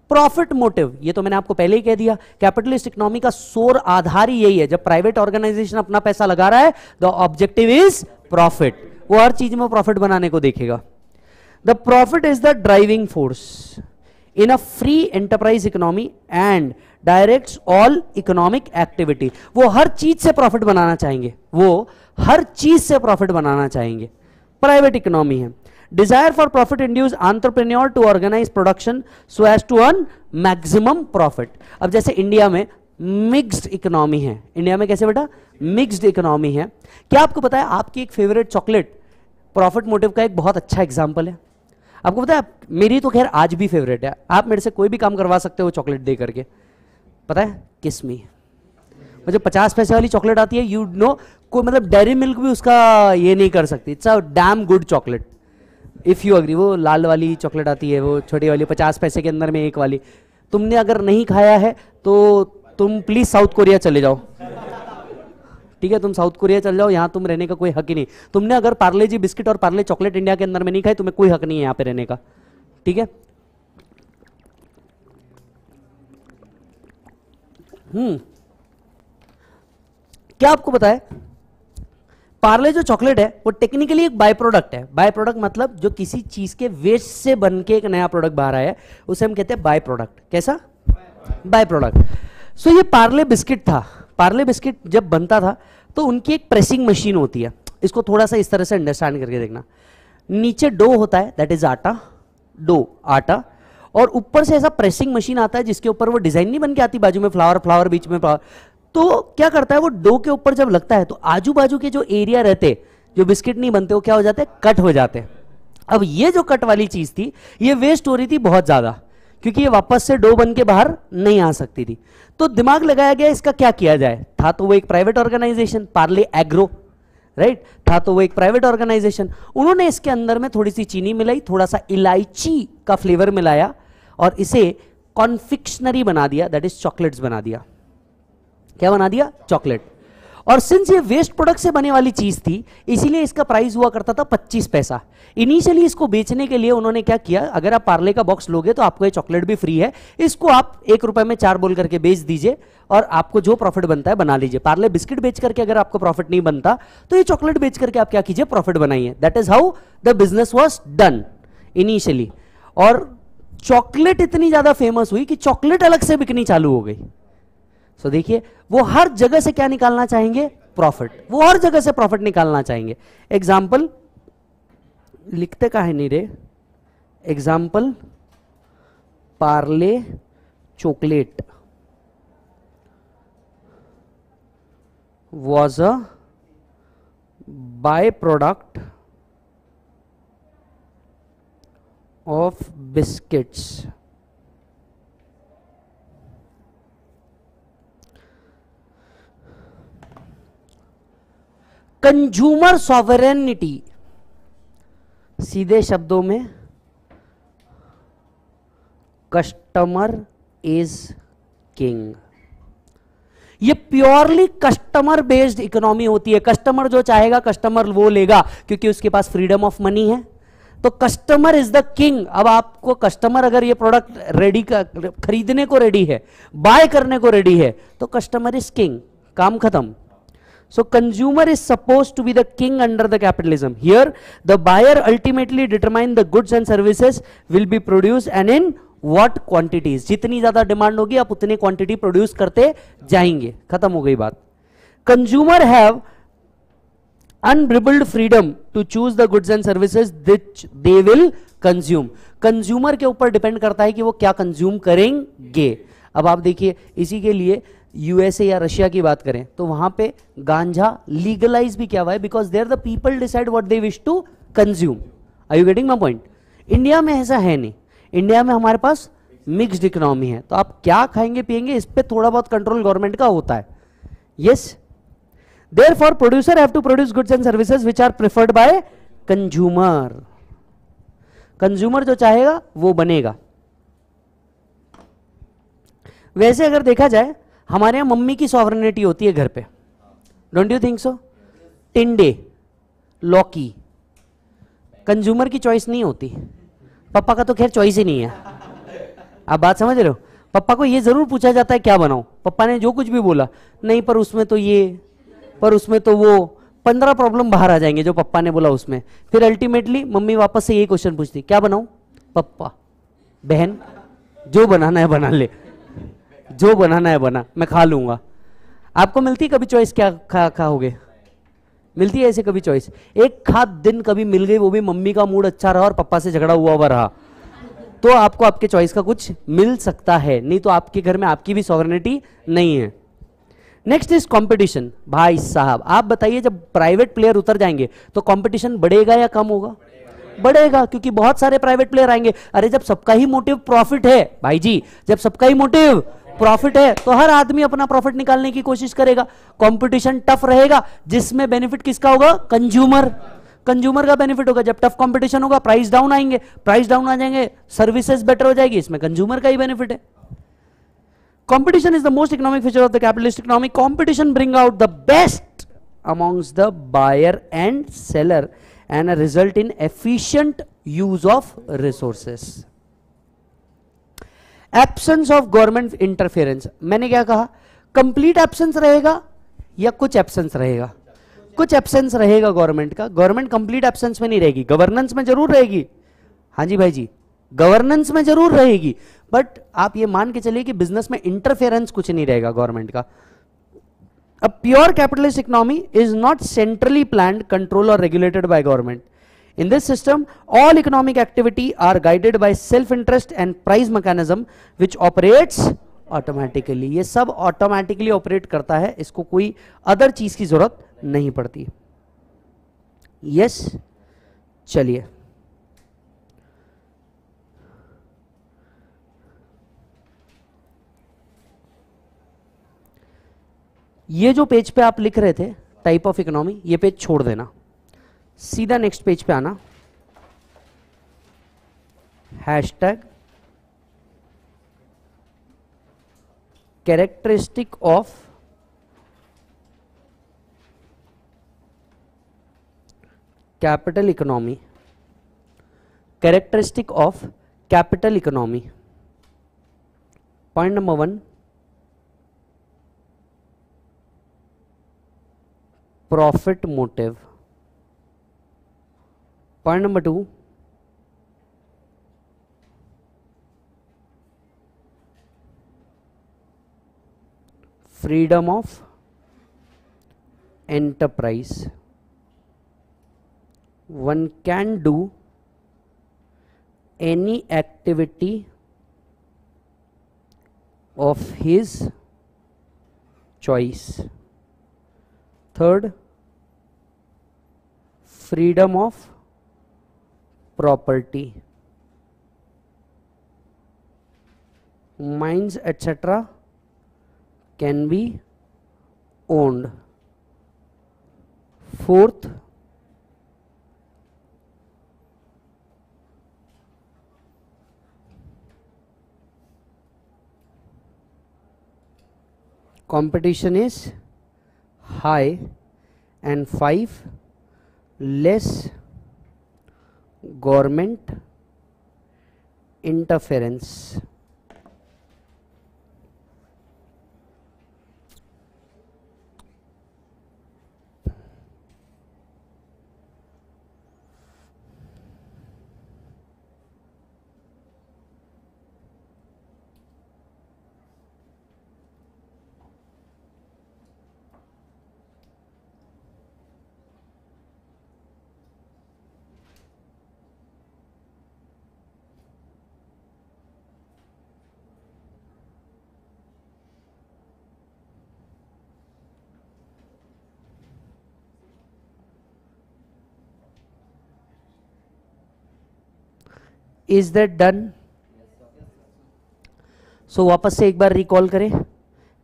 प्रॉफिट मोटिव ये तो मैंने आपको पहले ही कह दिया कैपिटलिस्ट इकोनॉमी का सोर आधार ही यही है जब प्राइवेट ऑर्गेनाइजेशन अपना पैसा लगा रहा है द ऑब्जेक्टिव इज प्रॉफिट वो हर चीज में प्रॉफिट बनाने को देखेगा the profit is the driving force in a free enterprise economy and directs all economic activity वो हर चीज से प्रॉफिट बनाना चाहेंगे वो हर चीज से प्रॉफिट बनाना चाहेंगे प्राइवेट इकोनॉमी है desire for profit induce entrepreneur to organise production so as to earn maximum profit अब जैसे इंडिया में मिक्स्ड इकोनॉमी है इंडिया में कैसे बेटा मिक्स्ड इकोनॉमी है क्या आपको पता है आपकी एक फेवरेट चॉकलेट प्रॉफिट मोटिव का एक बहुत अच्छा एग्जाम्पल है आपको पता है मेरी तो खैर आज भी फेवरेट है आप मेरे से कोई भी काम करवा सकते हो चॉकलेट दे करके पता है किसमी मुझे मतलब पचास पैसे वाली चॉकलेट आती है यू नो कोई मतलब डेरी मिल्क भी उसका ये नहीं कर सकती it's a damn good chocolate if you agree वो लाल वाली चॉकलेट आती है वो छोटी वाली पचास पैसे के अंदर में एक वाली तुमने अगर नहीं खाया है तो तुम प्लीज़ साउथ कोरिया चले जाओ ठीक है तुम साउथ कोरिया चले जाओ यहाँ तुम रहने का कोई हक ही नहीं तुमने अगर पार्ले जी बिस्किट और पार्ले चॉकलेट इंडिया के अंदर में नहीं खाई तुम्हें कोई हक नहीं है यहाँ पे रहने का ठीक है हम्म क्या आपको बताए पार्ले जो चॉकलेट है वो टेक्निकली एक बाय प्रोडक्ट है बाय प्रोडक्ट मतलब जो किसी चीज के वेस्ट से बन के एक नया प्रोडक्ट बाहर आया है उसे हम कहते हैं बाय प्रोडक्ट कैसा बाय प्रोडक्ट सो ये पार्ले बिस्किट था पार्ले बिस्किट जब बनता था तो उनकी एक प्रेसिंग मशीन होती है इसको थोड़ा सा इस तरह से अंडरस्टैंड करके देखना नीचे डो होता है दैट इज आटा डो आटा और ऊपर से ऐसा प्रेसिंग मशीन आता है जिसके ऊपर वो डिजाइन नहीं बन के आती बाजू में फ्लावर फ्लावर बीच में फ्लावर तो क्या करता है वो डो के ऊपर जब लगता है तो आजू बाजू के जो एरिया रहते जो बिस्किट नहीं बनते वो क्या हो जाते कट हो जाते हैं अब ये जो कट वाली चीज थी ये वेस्ट हो रही थी बहुत ज्यादा क्योंकि ये वापस से डो बन के बाहर नहीं आ सकती थी तो दिमाग लगाया गया इसका क्या किया जाए था तो वो एक private organisation Parle Agro right था तो वो एक प्राइवेट ऑर्गेनाइजेशन उन्होंने इसके अंदर में थोड़ी सी चीनी मिलाई थोड़ा सा इलायची का फ्लेवर मिलाया और इसे कॉन्फिक्शनरी बना दिया दैट इज चॉकलेट्स बना दिया क्या बना दिया चॉकलेट और सिंस ये वेस्ट प्रोडक्ट से बने वाली चीज थी इसीलिए इसका प्राइस हुआ करता था 25 पैसा इनिशियली इसको बेचने के लिए उन्होंने क्या किया अगर आप पार्ले का बॉक्स लोगे तो आपको ये चॉकलेट भी फ्री है इसको आप एक रुपए में चार बोल करके बेच दीजिए और आपको जो प्रॉफिट बनता है बना लीजिए पार्ले बिस्किट बेच करके अगर आपको प्रॉफिट नहीं बनता तो ये चॉकलेट बेच करके आप क्या कीजिए प्रॉफिट बनाइए that is how the business was done initially और चॉकलेट इतनी ज्यादा फेमस हुई कि चॉकलेट अलग से बिकनी चालू हो गई सो so, देखिए वो हर जगह से क्या निकालना चाहेंगे प्रॉफिट वो हर जगह से प्रॉफिट निकालना चाहेंगे एग्जाम्पल लिखते का है नीरे example Parle chocolate was a by product of biscuits consumer sovereignty सीधे शब्दों में कस्टमर इज किंग ये प्योरली कस्टमर बेस्ड इकोनॉमी होती है कस्टमर जो चाहेगा कस्टमर वो लेगा क्योंकि उसके पास फ्रीडम ऑफ मनी है तो कस्टमर इज द किंग अब आपको कस्टमर अगर ये प्रोडक्ट रेडी का खरीदने को रेडी है बाय करने को रेडी है तो कस्टमर इज किंग काम खत्म so consumer is suppose to be the king under the capitalism here the buyer ultimately determine the goods and services will be produce and in what quantities जितनी ज्यादा demand होगी आप उतनी quantity produce करते जाएंगे खत्म हो गई बात consumer have unbridled freedom to choose the goods and services which they will consume consumer के ऊपर डिपेंड करता है कि वो क्या कंज्यूम करेंगे अब आप देखिए इसी के लिए यूएसए या रशिया की बात करें तो वहां पे गांजा लीगलाइज भी क्या हुआ है because there the people decide what they wish to consume I you getting my point India में ऐसा है नहीं इंडिया में हमारे पास मिक्सड इकोनॉमी है तो आप क्या खाएंगे पियेंगे इस पर थोड़ा बहुत कंट्रोल गवर्नमेंट का होता है yes yes? therefore producer have to produce goods and services which are preferred by consumer consumer जो चाहेगा वो बनेगा वैसे अगर देखा जाए हमारे यहां मम्मी की सॉवरनिटी होती है घर पे डोंट यू थिंक सो टिंडे लौकी कंज्यूमर की चॉइस नहीं होती पापा का तो खैर चॉइस ही नहीं है आप बात समझ रहे हो पापा को ये जरूर पूछा जाता है क्या बनाओ पापा ने जो कुछ भी बोला नहीं पर उसमें तो ये पर उसमें तो वो पंद्रह प्रॉब्लम बाहर आ जाएंगे जो पप्पा ने बोला उसमें फिर अल्टीमेटली मम्मी वापस से यही क्वेश्चन पूछती क्या बनाऊ पप्पा बहन जो बनाना है बना ले जो बनाना है बना मैं खा लूंगा आपको मिलती कभी चॉइस क्या खा खाओगे मिलती है ऐसे कभी चॉइस एक खाद दिन कभी मिल गई वो भी मम्मी का मूड अच्छा रहा और पप्पा से झगड़ा हुआ हुआ रहा तो आपको आपके चॉइस का कुछ मिल सकता है नहीं तो आपके घर में आपकी भी सॉवरनिटी नहीं है नेक्स्ट इज कंपटीशन भाई साहब आप बताइए जब प्राइवेट प्लेयर उतर जाएंगे तो कंपटीशन बढ़ेगा या कम होगा बढ़ेगा क्योंकि बहुत सारे प्राइवेट प्लेयर आएंगे अरे जब सबका ही मोटिव प्रॉफिट है भाई जी जब सबका ही मोटिव प्रॉफिट है तो हर आदमी अपना प्रॉफिट निकालने की कोशिश करेगा कॉम्पिटिशन टफ रहेगा जिसमें बेनिफिट किसका होगा कंज्यूमर कंज्यूमर का बेनिफिट होगा जब टफ कंपटीशन होगा प्राइस डाउन आएंगे प्राइस डाउन आ जाएंगे सर्विसेज बेटर हो जाएगी इसमें कंज्यूमर का ही बेनिफिट है competition is the most economic feature of the capitalist economy competition bring out the best amongst the buyer and seller and a result in efficient use of resources absence of government interference मैंने क्या कहा complete absence रहेगा या कुछ absence रहेगा कुछ absence रहेगा government का गवर्नमेंट कंप्लीट एब्सेंस में नहीं रहेगी गवर्नेंस में जरूर रहेगी हाँ जी भाई जी गवर्नेंस में जरूर रहेगी बट आप ये मान के चलिए कि बिजनेस में इंटरफेरेंस कुछ नहीं रहेगा गवर्नमेंट का अब pure capitalist economy is not centrally plan control और regulated by government in this system all economic activity are guided by self interest and price mechanism which operates automatically ये सब automatically operate करता है इसको कोई other चीज की जरूरत नहीं पड़ती यस yes? चलिए ये जो पेज पे आप लिख रहे थे टाइप ऑफ इकोनॉमी ये पेज छोड़ देना सीधा नेक्स्ट पेज पे आना hashtag characteristic of capital economy characteristic of capital economy point number one profit motive. Point number 2, freedom of enterprise. One can do any activity of his choice. Third, freedom of property mines etc can be owned fourth competition is high and five less government interference is that done so वापस से एक बार recall करें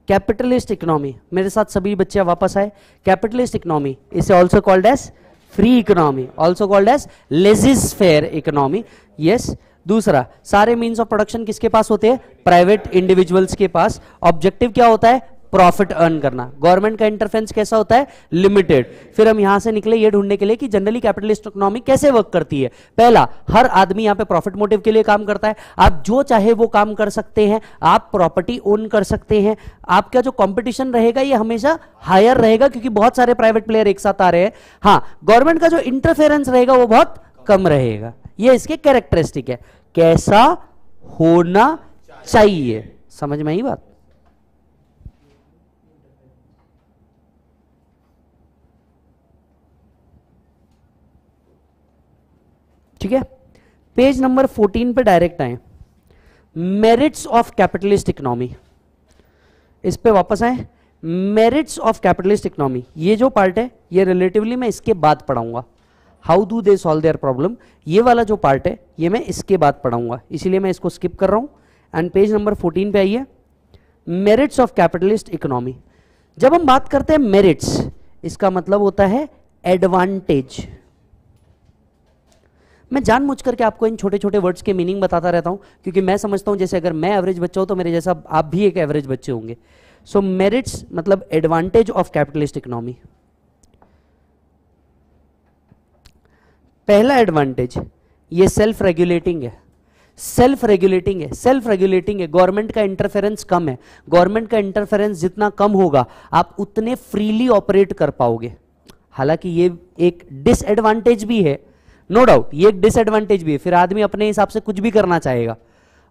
capitalist economy मेरे साथ सभी बच्चे वापस आए कैपिटलिस्ट इकोनॉमी इसे also called as free economy also called as laissez faire economy yes दूसरा सारे मीन्स ऑफ प्रोडक्शन किसके पास होते हैं प्राइवेट इंडिविजुअल्स के पास ऑब्जेक्टिव क्या होता है प्रॉफिट अर्न करना गवर्नमेंट का इंटरफेंस कैसा होता है लिमिटेड फिर हम यहां से निकले ये ढूंढने के लिए कि जनरली कैपिटलिस्ट इकोनॉमी कैसे वर्क करती है पहला हर आदमी यहां पे प्रॉफिट मोटिव के लिए काम करता है आप जो चाहे वो काम कर सकते हैं आप प्रॉपर्टी ओन कर सकते हैं आपका जो कॉम्पिटिशन रहेगा ये हमेशा हायर रहेगा क्योंकि बहुत सारे प्राइवेट प्लेयर एक साथ आ रहे हैं हाँ गवर्नमेंट का जो इंटरफेरेंस रहेगा वो बहुत कम रहेगा ये इसके कैरेक्टरिस्टिक है कैसा होना चाहिए समझ में ही बात ठीक है पेज नंबर 14 पे डायरेक्ट आए मेरिट्स ऑफ कैपिटलिस्ट इकोनॉमी इस पे वापस आए मेरिट्स ऑफ कैपिटलिस्ट इकोनॉमी ये जो पार्ट है ये रिलेटिवली मैं इसके बाद पढ़ाऊंगा how do they solve their problem ये वाला जो पार्ट है ये मैं इसके बाद पढ़ाऊंगा इसीलिए मैं इसको स्किप कर रहा हूं एंड पेज नंबर 14 पे आइए मेरिट्स ऑफ कैपिटलिस्ट इकोनॉमी जब हम बात करते हैं मेरिट्स इसका मतलब होता है एडवांटेज मैं जानबूझ करके आपको इन छोटे छोटे वर्ड्स के मीनिंग बताता रहता हूँ क्योंकि मैं समझता हूँ जैसे अगर मैं एवरेज बच्चा हूँ तो मेरे जैसा आप भी एक एवरेज बच्चे होंगे सो मेरिट्स मतलब एडवांटेज ऑफ कैपिटलिस्ट इकोनॉमी पहला एडवांटेज ये सेल्फ रेगुलेटिंग है सेल्फ रेगुलेटिंग है सेल्फ रेगुलेटिंग है गवर्नमेंट का इंटरफेरेंस कम है गवर्नमेंट का इंटरफेरेंस जितना कम होगा आप उतने फ्रीली ऑपरेट कर पाओगे हालांकि ये एक डिसएडवांटेज भी है नो डाउट ये एक डिसएडवांटेज भी है फिर आदमी अपने हिसाब से कुछ भी करना चाहेगा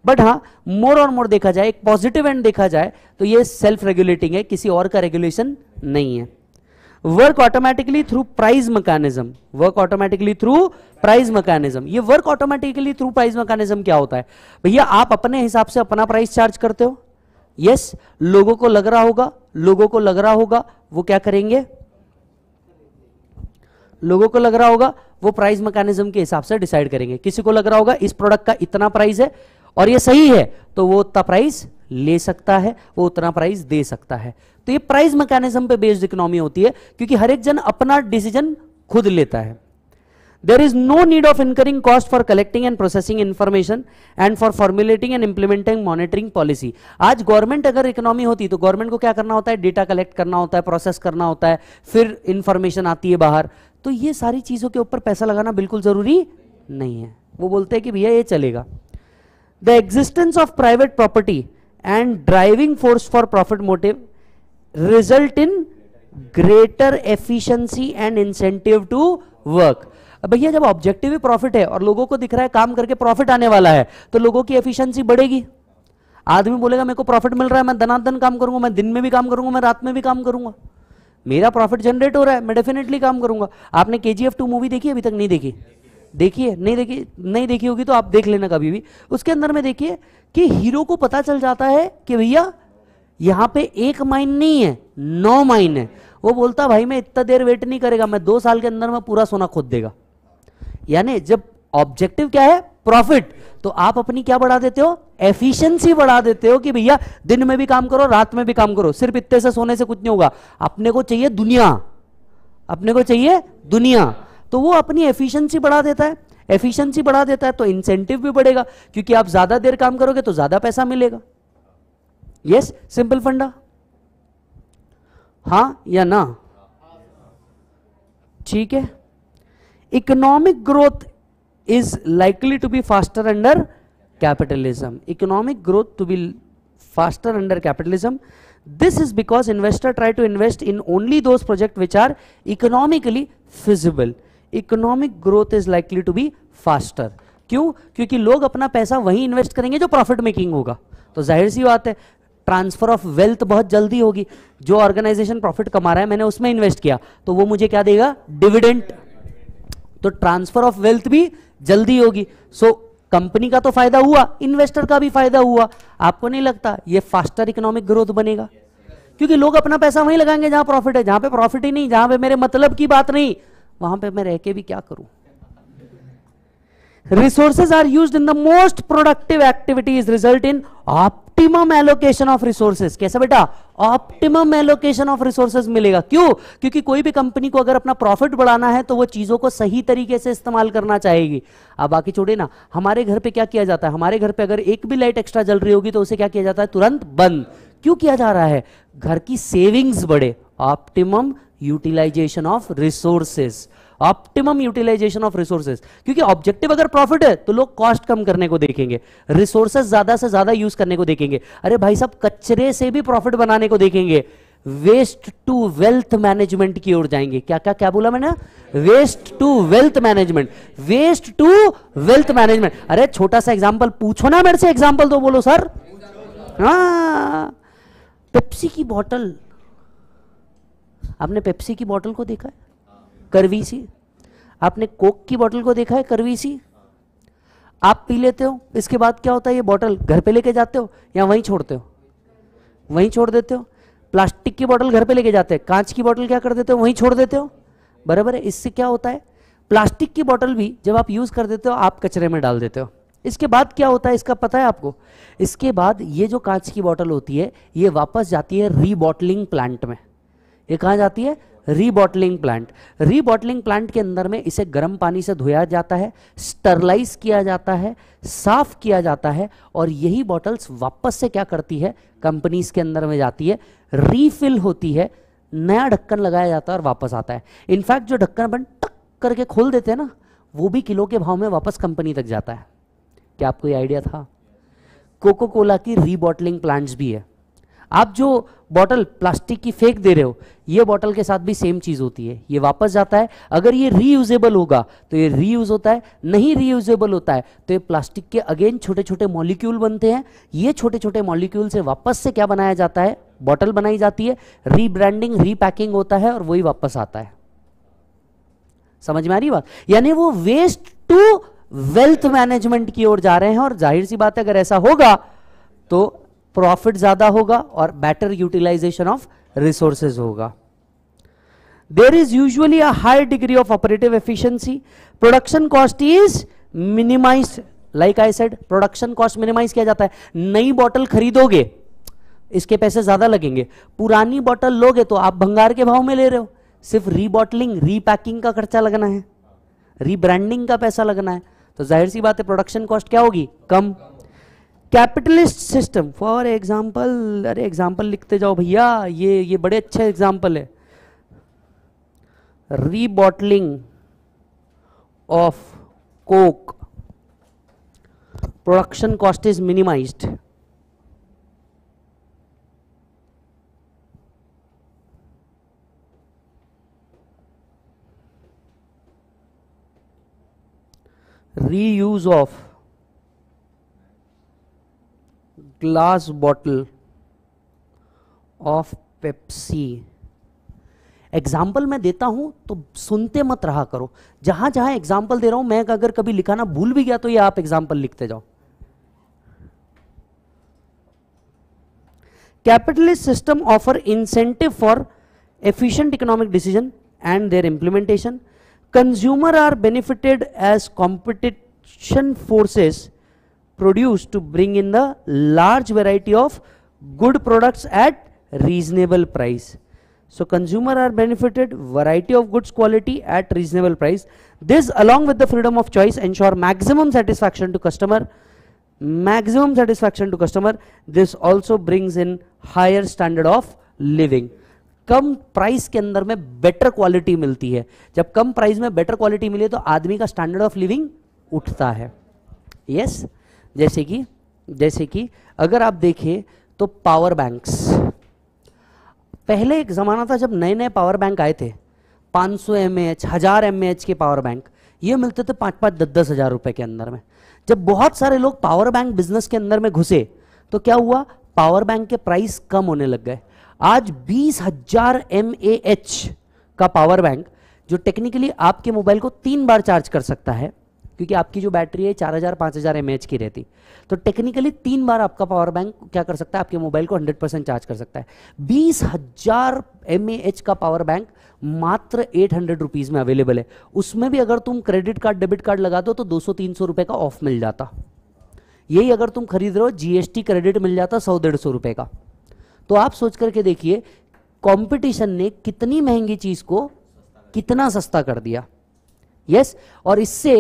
बट हाँ मोर और मोर देखा जाए एक पॉजिटिव एंड देखा जाए तो ये सेल्फ रेगुलेटिंग है किसी और का रेगुलेशन नहीं है work automatically through price mechanism work automatically through price mechanism ये work automatically through price mechanism क्या होता है भैया आप अपने हिसाब से अपना प्राइस चार्ज करते हो यस yes, लोगों को लग रहा होगा लोगों को लग रहा होगा वो क्या करेंगे लोगों को लग रहा होगा वो प्राइस मैकेनिज्म के हिसाब से डिसाइड करेंगे किसी को लग रहा होगा इस प्रोडक्ट का इतना प्राइस है और ये सही है तो वो उतना प्राइस ले सकता है वो उतना प्राइस दे सकता है तो ये प्राइस मैकेनिज्म पे बेस्ड इकोनॉमी होती है क्योंकि हर एक जन अपना डिसीजन खुद लेता है there is no need of incurring cost for collecting and processing information and for formulating and implementing monitoring policy आज गवर्नमेंट अगर इकोनॉमी होती तो गवर्नमेंट को क्या करना होता है डेटा कलेक्ट करना होता है प्रोसेस करना होता है फिर इंफॉर्मेशन आती है बाहर तो ये सारी चीज़ों के ऊपर पैसा लगाना बिल्कुल ज़रूरी नहीं है वो बोलते हैं कि भैया ये चलेगा the existence of private property and driving force for profit motive result in greater efficiency and incentive to work भैया जब ऑब्जेक्टिव ही प्रॉफिट है और लोगों को दिख रहा है काम करके प्रॉफिट आने वाला है तो लोगों की एफिशिएंसी बढ़ेगी आदमी बोलेगा मेरे को प्रॉफिट मिल रहा है मैं दनादन काम करूंगा मैं दिन में भी काम करूंगा मैं रात में भी काम करूंगा मेरा प्रॉफिट जनरेट हो रहा है मैं डेफिनेटली काम करूंगा आपने के जी एफ टू मूवी देखी अभी तक नहीं देखी देखिए नहीं देखी नहीं देखी होगी तो आप देख लेना कभी भी उसके अंदर में देखिए कि हीरो को पता चल जाता है कि भैया यहाँ पे एक माइन नहीं है नौ माइन है वो बोलता भाई मैं इतना देर वेट नहीं करेगा मैं दो साल के अंदर में पूरा सोना खोद देगा यानी जब ऑब्जेक्टिव क्या है प्रॉफिट तो आप अपनी क्या बढ़ा देते हो एफिशिएंसी बढ़ा देते हो कि भैया दिन में भी काम करो रात में भी काम करो सिर्फ इतने से सोने से कुछ नहीं होगा अपने को चाहिए दुनिया अपने को चाहिए दुनिया तो वो अपनी एफिशियंसी बढ़ा देता है एफिशियंसी बढ़ा देता है तो इंसेंटिव भी बढ़ेगा क्योंकि आप ज्यादा देर काम करोगे तो ज्यादा पैसा मिलेगा यस सिंपल फंडा हां या ना ठीक है economic growth is likely to be faster under capitalism. Economic growth to be faster under capitalism. This is because investor try to invest in only those project which are economically feasible. Economic growth is likely to be faster. क्यों क्योंकि लोग अपना पैसा वहीं invest करेंगे जो profit making होगा तो जाहिर सी बात है ट्रांसफर ऑफ वेल्थ बहुत जल्दी होगी जो ऑर्गेनाइजेशन प्रॉफिट कमा रहा है मैंने उसमें इन्वेस्ट किया तो वो मुझे क्या देगा डिविडेंट तो ट्रांसफर ऑफ वेल्थ भी जल्दी होगी सो so, कंपनी का तो फायदा हुआ इन्वेस्टर का भी फायदा हुआ आपको नहीं लगता ये फास्टर इकोनॉमिक ग्रोथ बनेगा क्योंकि लोग अपना पैसा वहीं लगाएंगे जहां प्रॉफिट है जहां पे प्रॉफिट ही नहीं जहां पे मेरे मतलब की बात नहीं वहां पे मैं रह के भी क्या करूं resources are are in the most productive activities result in op optimum allocation of resources कैसा बेटा ऑप्टिमम एलोकेशन ऑफ रिसोर्सेज मिलेगा क्यों क्योंकि कोई भी कंपनी को अगर अपना प्रॉफिट बढ़ाना है तो वो चीजों को सही तरीके से इस्तेमाल करना चाहेगी अब बाकी छोड़े ना हमारे घर पे क्या किया जाता है हमारे घर पे अगर एक भी लाइट एक्स्ट्रा जल रही होगी तो उसे क्या किया जाता है तुरंत बंद क्यों किया जा रहा है घर की सेविंग्स बढ़े optimum utilisation of resources optimum utilisation of resources क्योंकि ऑब्जेक्टिव अगर प्रॉफिट है तो लोग कॉस्ट कम करने को देखेंगे रिसोर्सेज ज्यादा से ज्यादा यूज करने को देखेंगे अरे भाई साहब कचरे से भी प्रॉफिट बनाने को देखेंगे वेस्ट टू वेल्थ मैनेजमेंट की ओर जाएंगे क्या क्या क्या बोला मैंने waste to wealth management waste to wealth management अरे छोटा सा एग्जाम्पल पूछो ना मेरे से एग्जाम्पल तो बोलो सर पेप्सी हाँ। की बॉटल आपने पेप्सी की बॉटल को देखा है करवी सी आपने कोक की बोतल को देखा है करवी सी आप पी लेते हो इसके बाद क्या होता है ये बोतल घर पे लेके जाते हो या वहीं छोड़ते हो वहीं छोड़ देते हो प्लास्टिक की बोतल घर पे लेके जाते हैं कांच की बोतल क्या कर देते हो वहीं छोड़ देते हो बराबर है इससे क्या होता है प्लास्टिक की बोतल भी जब आप यूज़ कर देते हो आप कचरे में डाल देते हो इसके बाद क्या होता है इसका पता है आपको इसके बाद ये जो कांच की बोतल होती है ये वापस जाती है रीबॉटलिंग प्लांट में ये कहाँ जाती है रीबॉटलिंग प्लांट रीबॉटलिंग प्लांट के अंदर में इसे गर्म पानी से धोया जाता है स्टरलाइज किया जाता है साफ किया जाता है और यही बॉटल्स वापस से क्या करती है कंपनीज के अंदर में जाती है रीफिल होती है नया ढक्कन लगाया जाता है और वापस आता है इनफैक्ट जो ढक्कन अपन टक करके खोल देते हैं ना वो भी किलो के भाव में वापस कंपनी तक जाता है क्या आपको ये आइडिया था कोको कोला की रीबॉटलिंग प्लांट्स भी है आप जो बॉटल प्लास्टिक की फेंक दे रहे हो ये बॉटल के साथ भी सेम चीज़ होती है ये वापस जाता है अगर ये रीयूजेबल होगा तो ये रीयूज होता है नहीं रीयूजेबल होता है तो ये प्लास्टिक के अगेन छोटे छोटे मॉलिक्यूल बनते हैं ये छोटे छोटे मॉलिक्यूल से वापस से क्या बनाया जाता है बॉटल बनाई जाती है रीब्रांडिंग रीपैकिंग होता है और वही वापस आता है समझ में आ रही बात यानी वो वेस्ट टू वेल्थ मैनेजमेंट की ओर जा रहे हैं और जाहिर सी बात है अगर ऐसा होगा तो प्रॉफिट ज्यादा होगा और बेटर यूटिलाइजेशन ऑफ रिसोर्सेज होगा there is usually high degree of operative efficiency production cost is minimise like I said production cost minimise किया जाता है नई बॉटल खरीदोगे इसके पैसे ज्यादा लगेंगे पुरानी बॉटल लोगे तो आप भंगार के भाव में ले रहे हो सिर्फ रीबॉटलिंग रीपैकिंग का खर्चा लगना है रीब्रांडिंग का पैसा लगना है तो जाहिर सी बात है प्रोडक्शन कॉस्ट क्या होगी कम कैपिटलिस्ट सिस्टम फॉर एग्जाम्पल अरे एग्जाम्पल लिखते जाओ भैया ये ये बड़े अच्छे एग्जाम्पल है rebottling of coke production cost is minimised reuse of glass bottle of Pepsi. Example मैं देता हूं तो सुनते मत रहा करो जहां जहां एग्जाम्पल दे रहा हूं मैं अगर कभी लिखाना भूल भी गया तो ये आप एग्जाम्पल लिखते जाओ capitalist system offer incentive for efficient economic decision and their implementation consumer are benefited as competition forces produced to bring in the large variety of good products at reasonable price so consumer are benefited variety of goods quality at reasonable price this along with the freedom of choice ensure maximum satisfaction to customer maximum satisfaction to customer this also brings in higher standard of living कम price के अंदर में better quality मिलती है जब कम price में better quality मिले तो आदमी का स्टैंडर्ड ऑफ लिविंग उठता है यस yes? जैसे कि जैसे कि अगर आप देखें तो पावर बैंक्स पहले एक ज़माना था जब नए नए पावर बैंक आए थे 500 सौ एम एच हज़ार एम एच के पावर बैंक ये मिलते थे पाँच पाँच दस दस हज़ार रुपये के अंदर में जब बहुत सारे लोग पावर बैंक बिजनेस के अंदर में घुसे तो क्या हुआ पावर बैंक के प्राइस कम होने लग गए आज बीस हजार एम का पावर बैंक जो टेक्निकली आपके मोबाइल को तीन बार चार्ज कर सकता है क्योंकि आपकी जो बैटरी है चार हज़ार पाँच हज़ार एम की रहती तो टेक्निकली तीन बार आपका पावर बैंक क्या कर सकता है आपके मोबाइल को हंड्रेड परसेंट चार्ज कर सकता है बीस हज़ार एम का पावर बैंक मात्र एट हंड्रेड रुपीज़ में अवेलेबल है उसमें भी अगर तुम क्रेडिट कार्ड डेबिट कार्ड लगा दो तो दो सौ तीन सौ रुपये का ऑफ मिल जाता यही अगर तुम खरीद रहे हो जीएसटी क्रेडिट मिल जाता सौ डेढ़ सौ रुपए का तो आप सोच करके देखिए कंपटीशन ने कितनी महंगी चीज़ को कितना सस्ता कर दिया यस yes? और इससे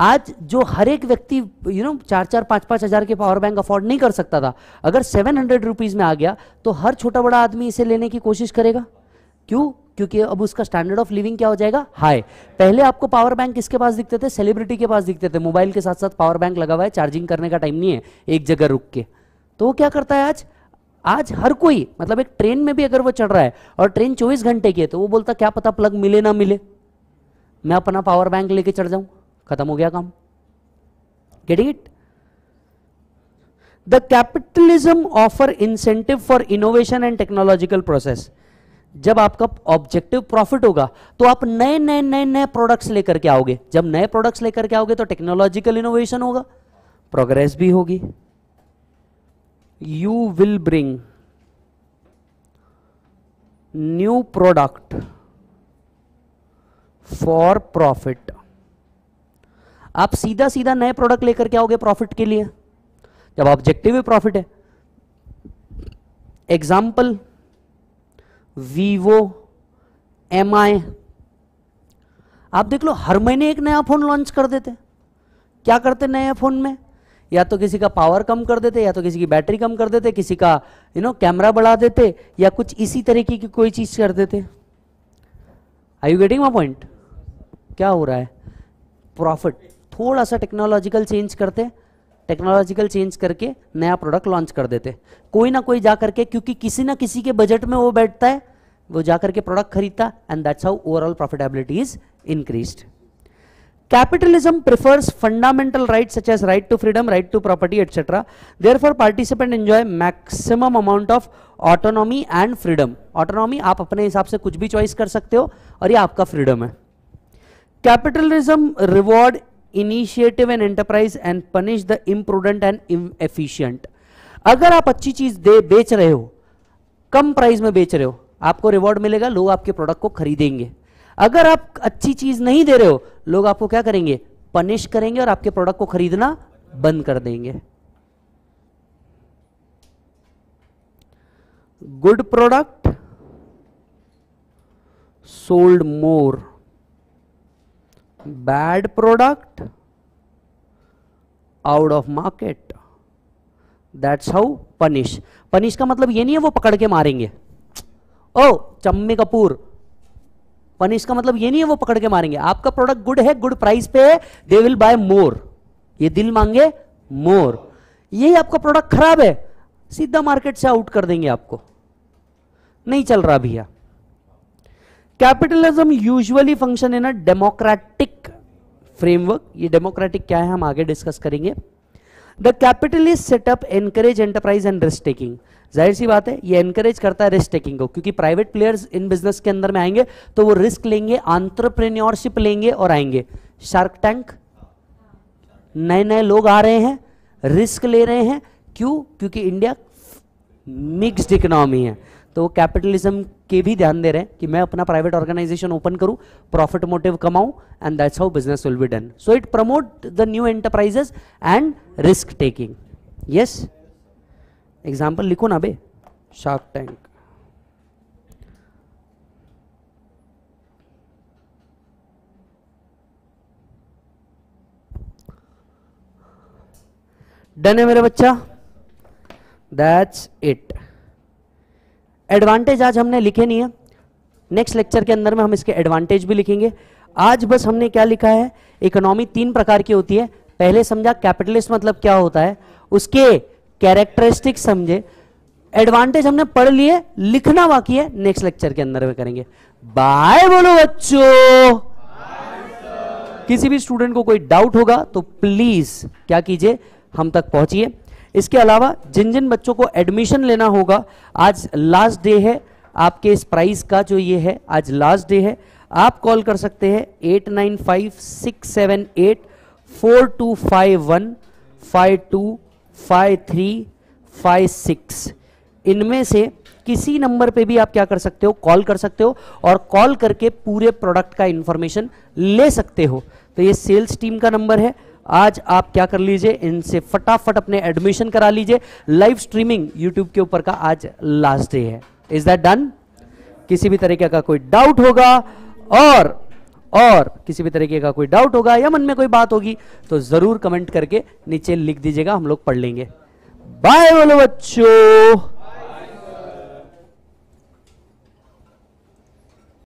आज जो हर एक व्यक्ति यू नो चार चार पाँच पाँच हज़ार के पावर बैंक अफोर्ड नहीं कर सकता था अगर सेवन हंड्रेड रुपीज़ में आ गया तो हर छोटा बड़ा आदमी इसे लेने की कोशिश करेगा क्यों क्योंकि अब उसका स्टैंडर्ड ऑफ लिविंग क्या हो जाएगा हाई पहले आपको पावर बैंक किसके पास दिखते थे सेलिब्रिटी के पास दिखते थे मोबाइल के साथ साथ पावर बैंक लगा हुआ है चार्जिंग करने का टाइम नहीं है एक जगह रुक के तो वो क्या करता है आज आज हर कोई मतलब एक ट्रेन में भी अगर वो चढ़ रहा है और ट्रेन चौबीस घंटे की है तो वो बोलता क्या पता प्लग मिले ना मिले मैं अपना पावर बैंक लेके चढ़ जाऊँ खत्म हो गया काम get it the capitalism offer incentive for innovation and technological process जब आपका ऑब्जेक्टिव प्रॉफिट होगा तो आप नए नए नए नए प्रोडक्ट्स लेकर के आओगे जब नए प्रोडक्ट्स लेकर के आओगे तो टेक्नोलॉजिकल इनोवेशन होगा प्रोग्रेस भी होगी you will bring new product for profit आप सीधा सीधा नए प्रोडक्ट लेकर के आओगे प्रॉफिट के लिए जब ऑब्जेक्टिव ही प्रॉफिट है एग्जाम्पल वीवो एम आई आप देख लो हर महीने एक नया फोन लॉन्च कर देते क्या करते नए फोन में या तो किसी का पावर कम कर देते या तो किसी की बैटरी कम कर देते किसी का यू नो कैमरा बढ़ा देते या कुछ इसी तरीके की कोई चीज कर देते I you getting my point क्या हो रहा है प्रॉफिट थोड़ा सा टेक्नोलॉजिकल चेंज करते टेक्नोलॉजिकल चेंज करके नया प्रोडक्ट लॉन्च कर देते कोई ना कोई जा करके क्योंकि किसी ना किसी के बजट में वो बैठता है वो जा करके प्रोडक्ट खरीदता and that's how overall profitability is increased prefers fundamental right such such right to freedom right to property etcetera etc. For participant enjoy maximum amount of autonomy and freedom autonomy आप अपने हिसाब से कुछ भी choice कर सकते हो और ये आपका फ्रीडम है capitalism reward initiative and enterprise and punish the imprudent and efficient अगर आप अच्छी चीज दे बेच रहे हो कम प्राइस में बेच रहे हो आपको रिवॉर्ड मिलेगा लोग आपके प्रोडक्ट को खरीदेंगे अगर आप अच्छी चीज नहीं दे रहे हो लोग आपको क्या करेंगे पनिश करेंगे और आपके प्रोडक्ट को खरीदना बंद कर देंगे good product sold more bad product out of market that's how punish punish का मतलब ये नहीं है वो पकड़ के मारेंगे ओ चम्मी कपूर पनिश का मतलब ये नहीं है वो पकड़ के मारेंगे आपका प्रोडक्ट गुड है गुड प्राइस पे है दे विल बाय मोर ये दिल मांगे मोर यही आपका प्रोडक्ट खराब है सीधा मार्केट से आउट कर देंगे आपको नहीं चल रहा भैया capitalism usually function in a democratic framework ये डेमोक्रेटिक क्या है हम आगे डिस्कस करेंगे the capitalist setup encourage enterprise and risk taking जाहिर सी बात है ये एनकरेज करता है रिस्क टेकिंग को क्योंकि प्राइवेट प्लेयर्स इन बिजनेस के अंदर में आएंगे तो वो रिस्क लेंगे आंट्रप्रेन्योरशिप लेंगे और आएंगे शार्क टैंक नए नए लोग आ रहे हैं रिस्क ले रहे हैं क्यों क्योंकि इंडिया मिक्स्ड इकोनॉमी है तो वो कैपिटलिज्म के भी ध्यान दे रहे हैं कि मैं अपना प्राइवेट ऑर्गेनाइजेशन ओपन करूं profit motive Kumaon and that's how business will be done so it promote the new enterprises and risk taking yes example लिखो ना बे शार्क टैंक डन है मेरे बच्चा दैट्स इट एडवांटेज आज हमने लिखे नहीं है नेक्स्ट लेक्चर के अंदर में हम इसके एडवांटेज भी लिखेंगे आज बस हमने क्या लिखा है इकोनॉमी तीन प्रकार की होती है पहले समझा कैपिटलिस्ट मतलब क्या होता है उसके कैरेक्टरिस्टिक समझे एडवांटेज हमने पढ़ लिए लिखना बाकी है नेक्स्ट लेक्चर के अंदर में करेंगे बाय बोलो बच्चों किसी भी स्टूडेंट को कोई डाउट होगा तो प्लीज क्या कीजिए हम तक पहुंचिए इसके अलावा जिन जिन बच्चों को एडमिशन लेना होगा आज लास्ट डे है आपके इस प्राइस का जो ये है आज लास्ट डे है आप कॉल कर सकते हैं eight nine five six seven eight four two five one five two five three five six इनमें से किसी नंबर पे भी आप क्या कर सकते हो कॉल कर सकते हो और कॉल करके पूरे प्रोडक्ट का इंफॉर्मेशन ले सकते हो तो ये सेल्स टीम का नंबर है आज आप क्या कर लीजिए इनसे फटाफट अपने एडमिशन करा लीजिए लाइव स्ट्रीमिंग यूट्यूब के ऊपर का आज लास्ट डे है इज दैट डन किसी भी तरीके का कोई डाउट होगा और और किसी भी तरीके का कोई डाउट होगा या मन में कोई बात होगी तो जरूर कमेंट करके नीचे लिख दीजिएगा हम लोग पढ़ लेंगे बाय बोलो बच्चों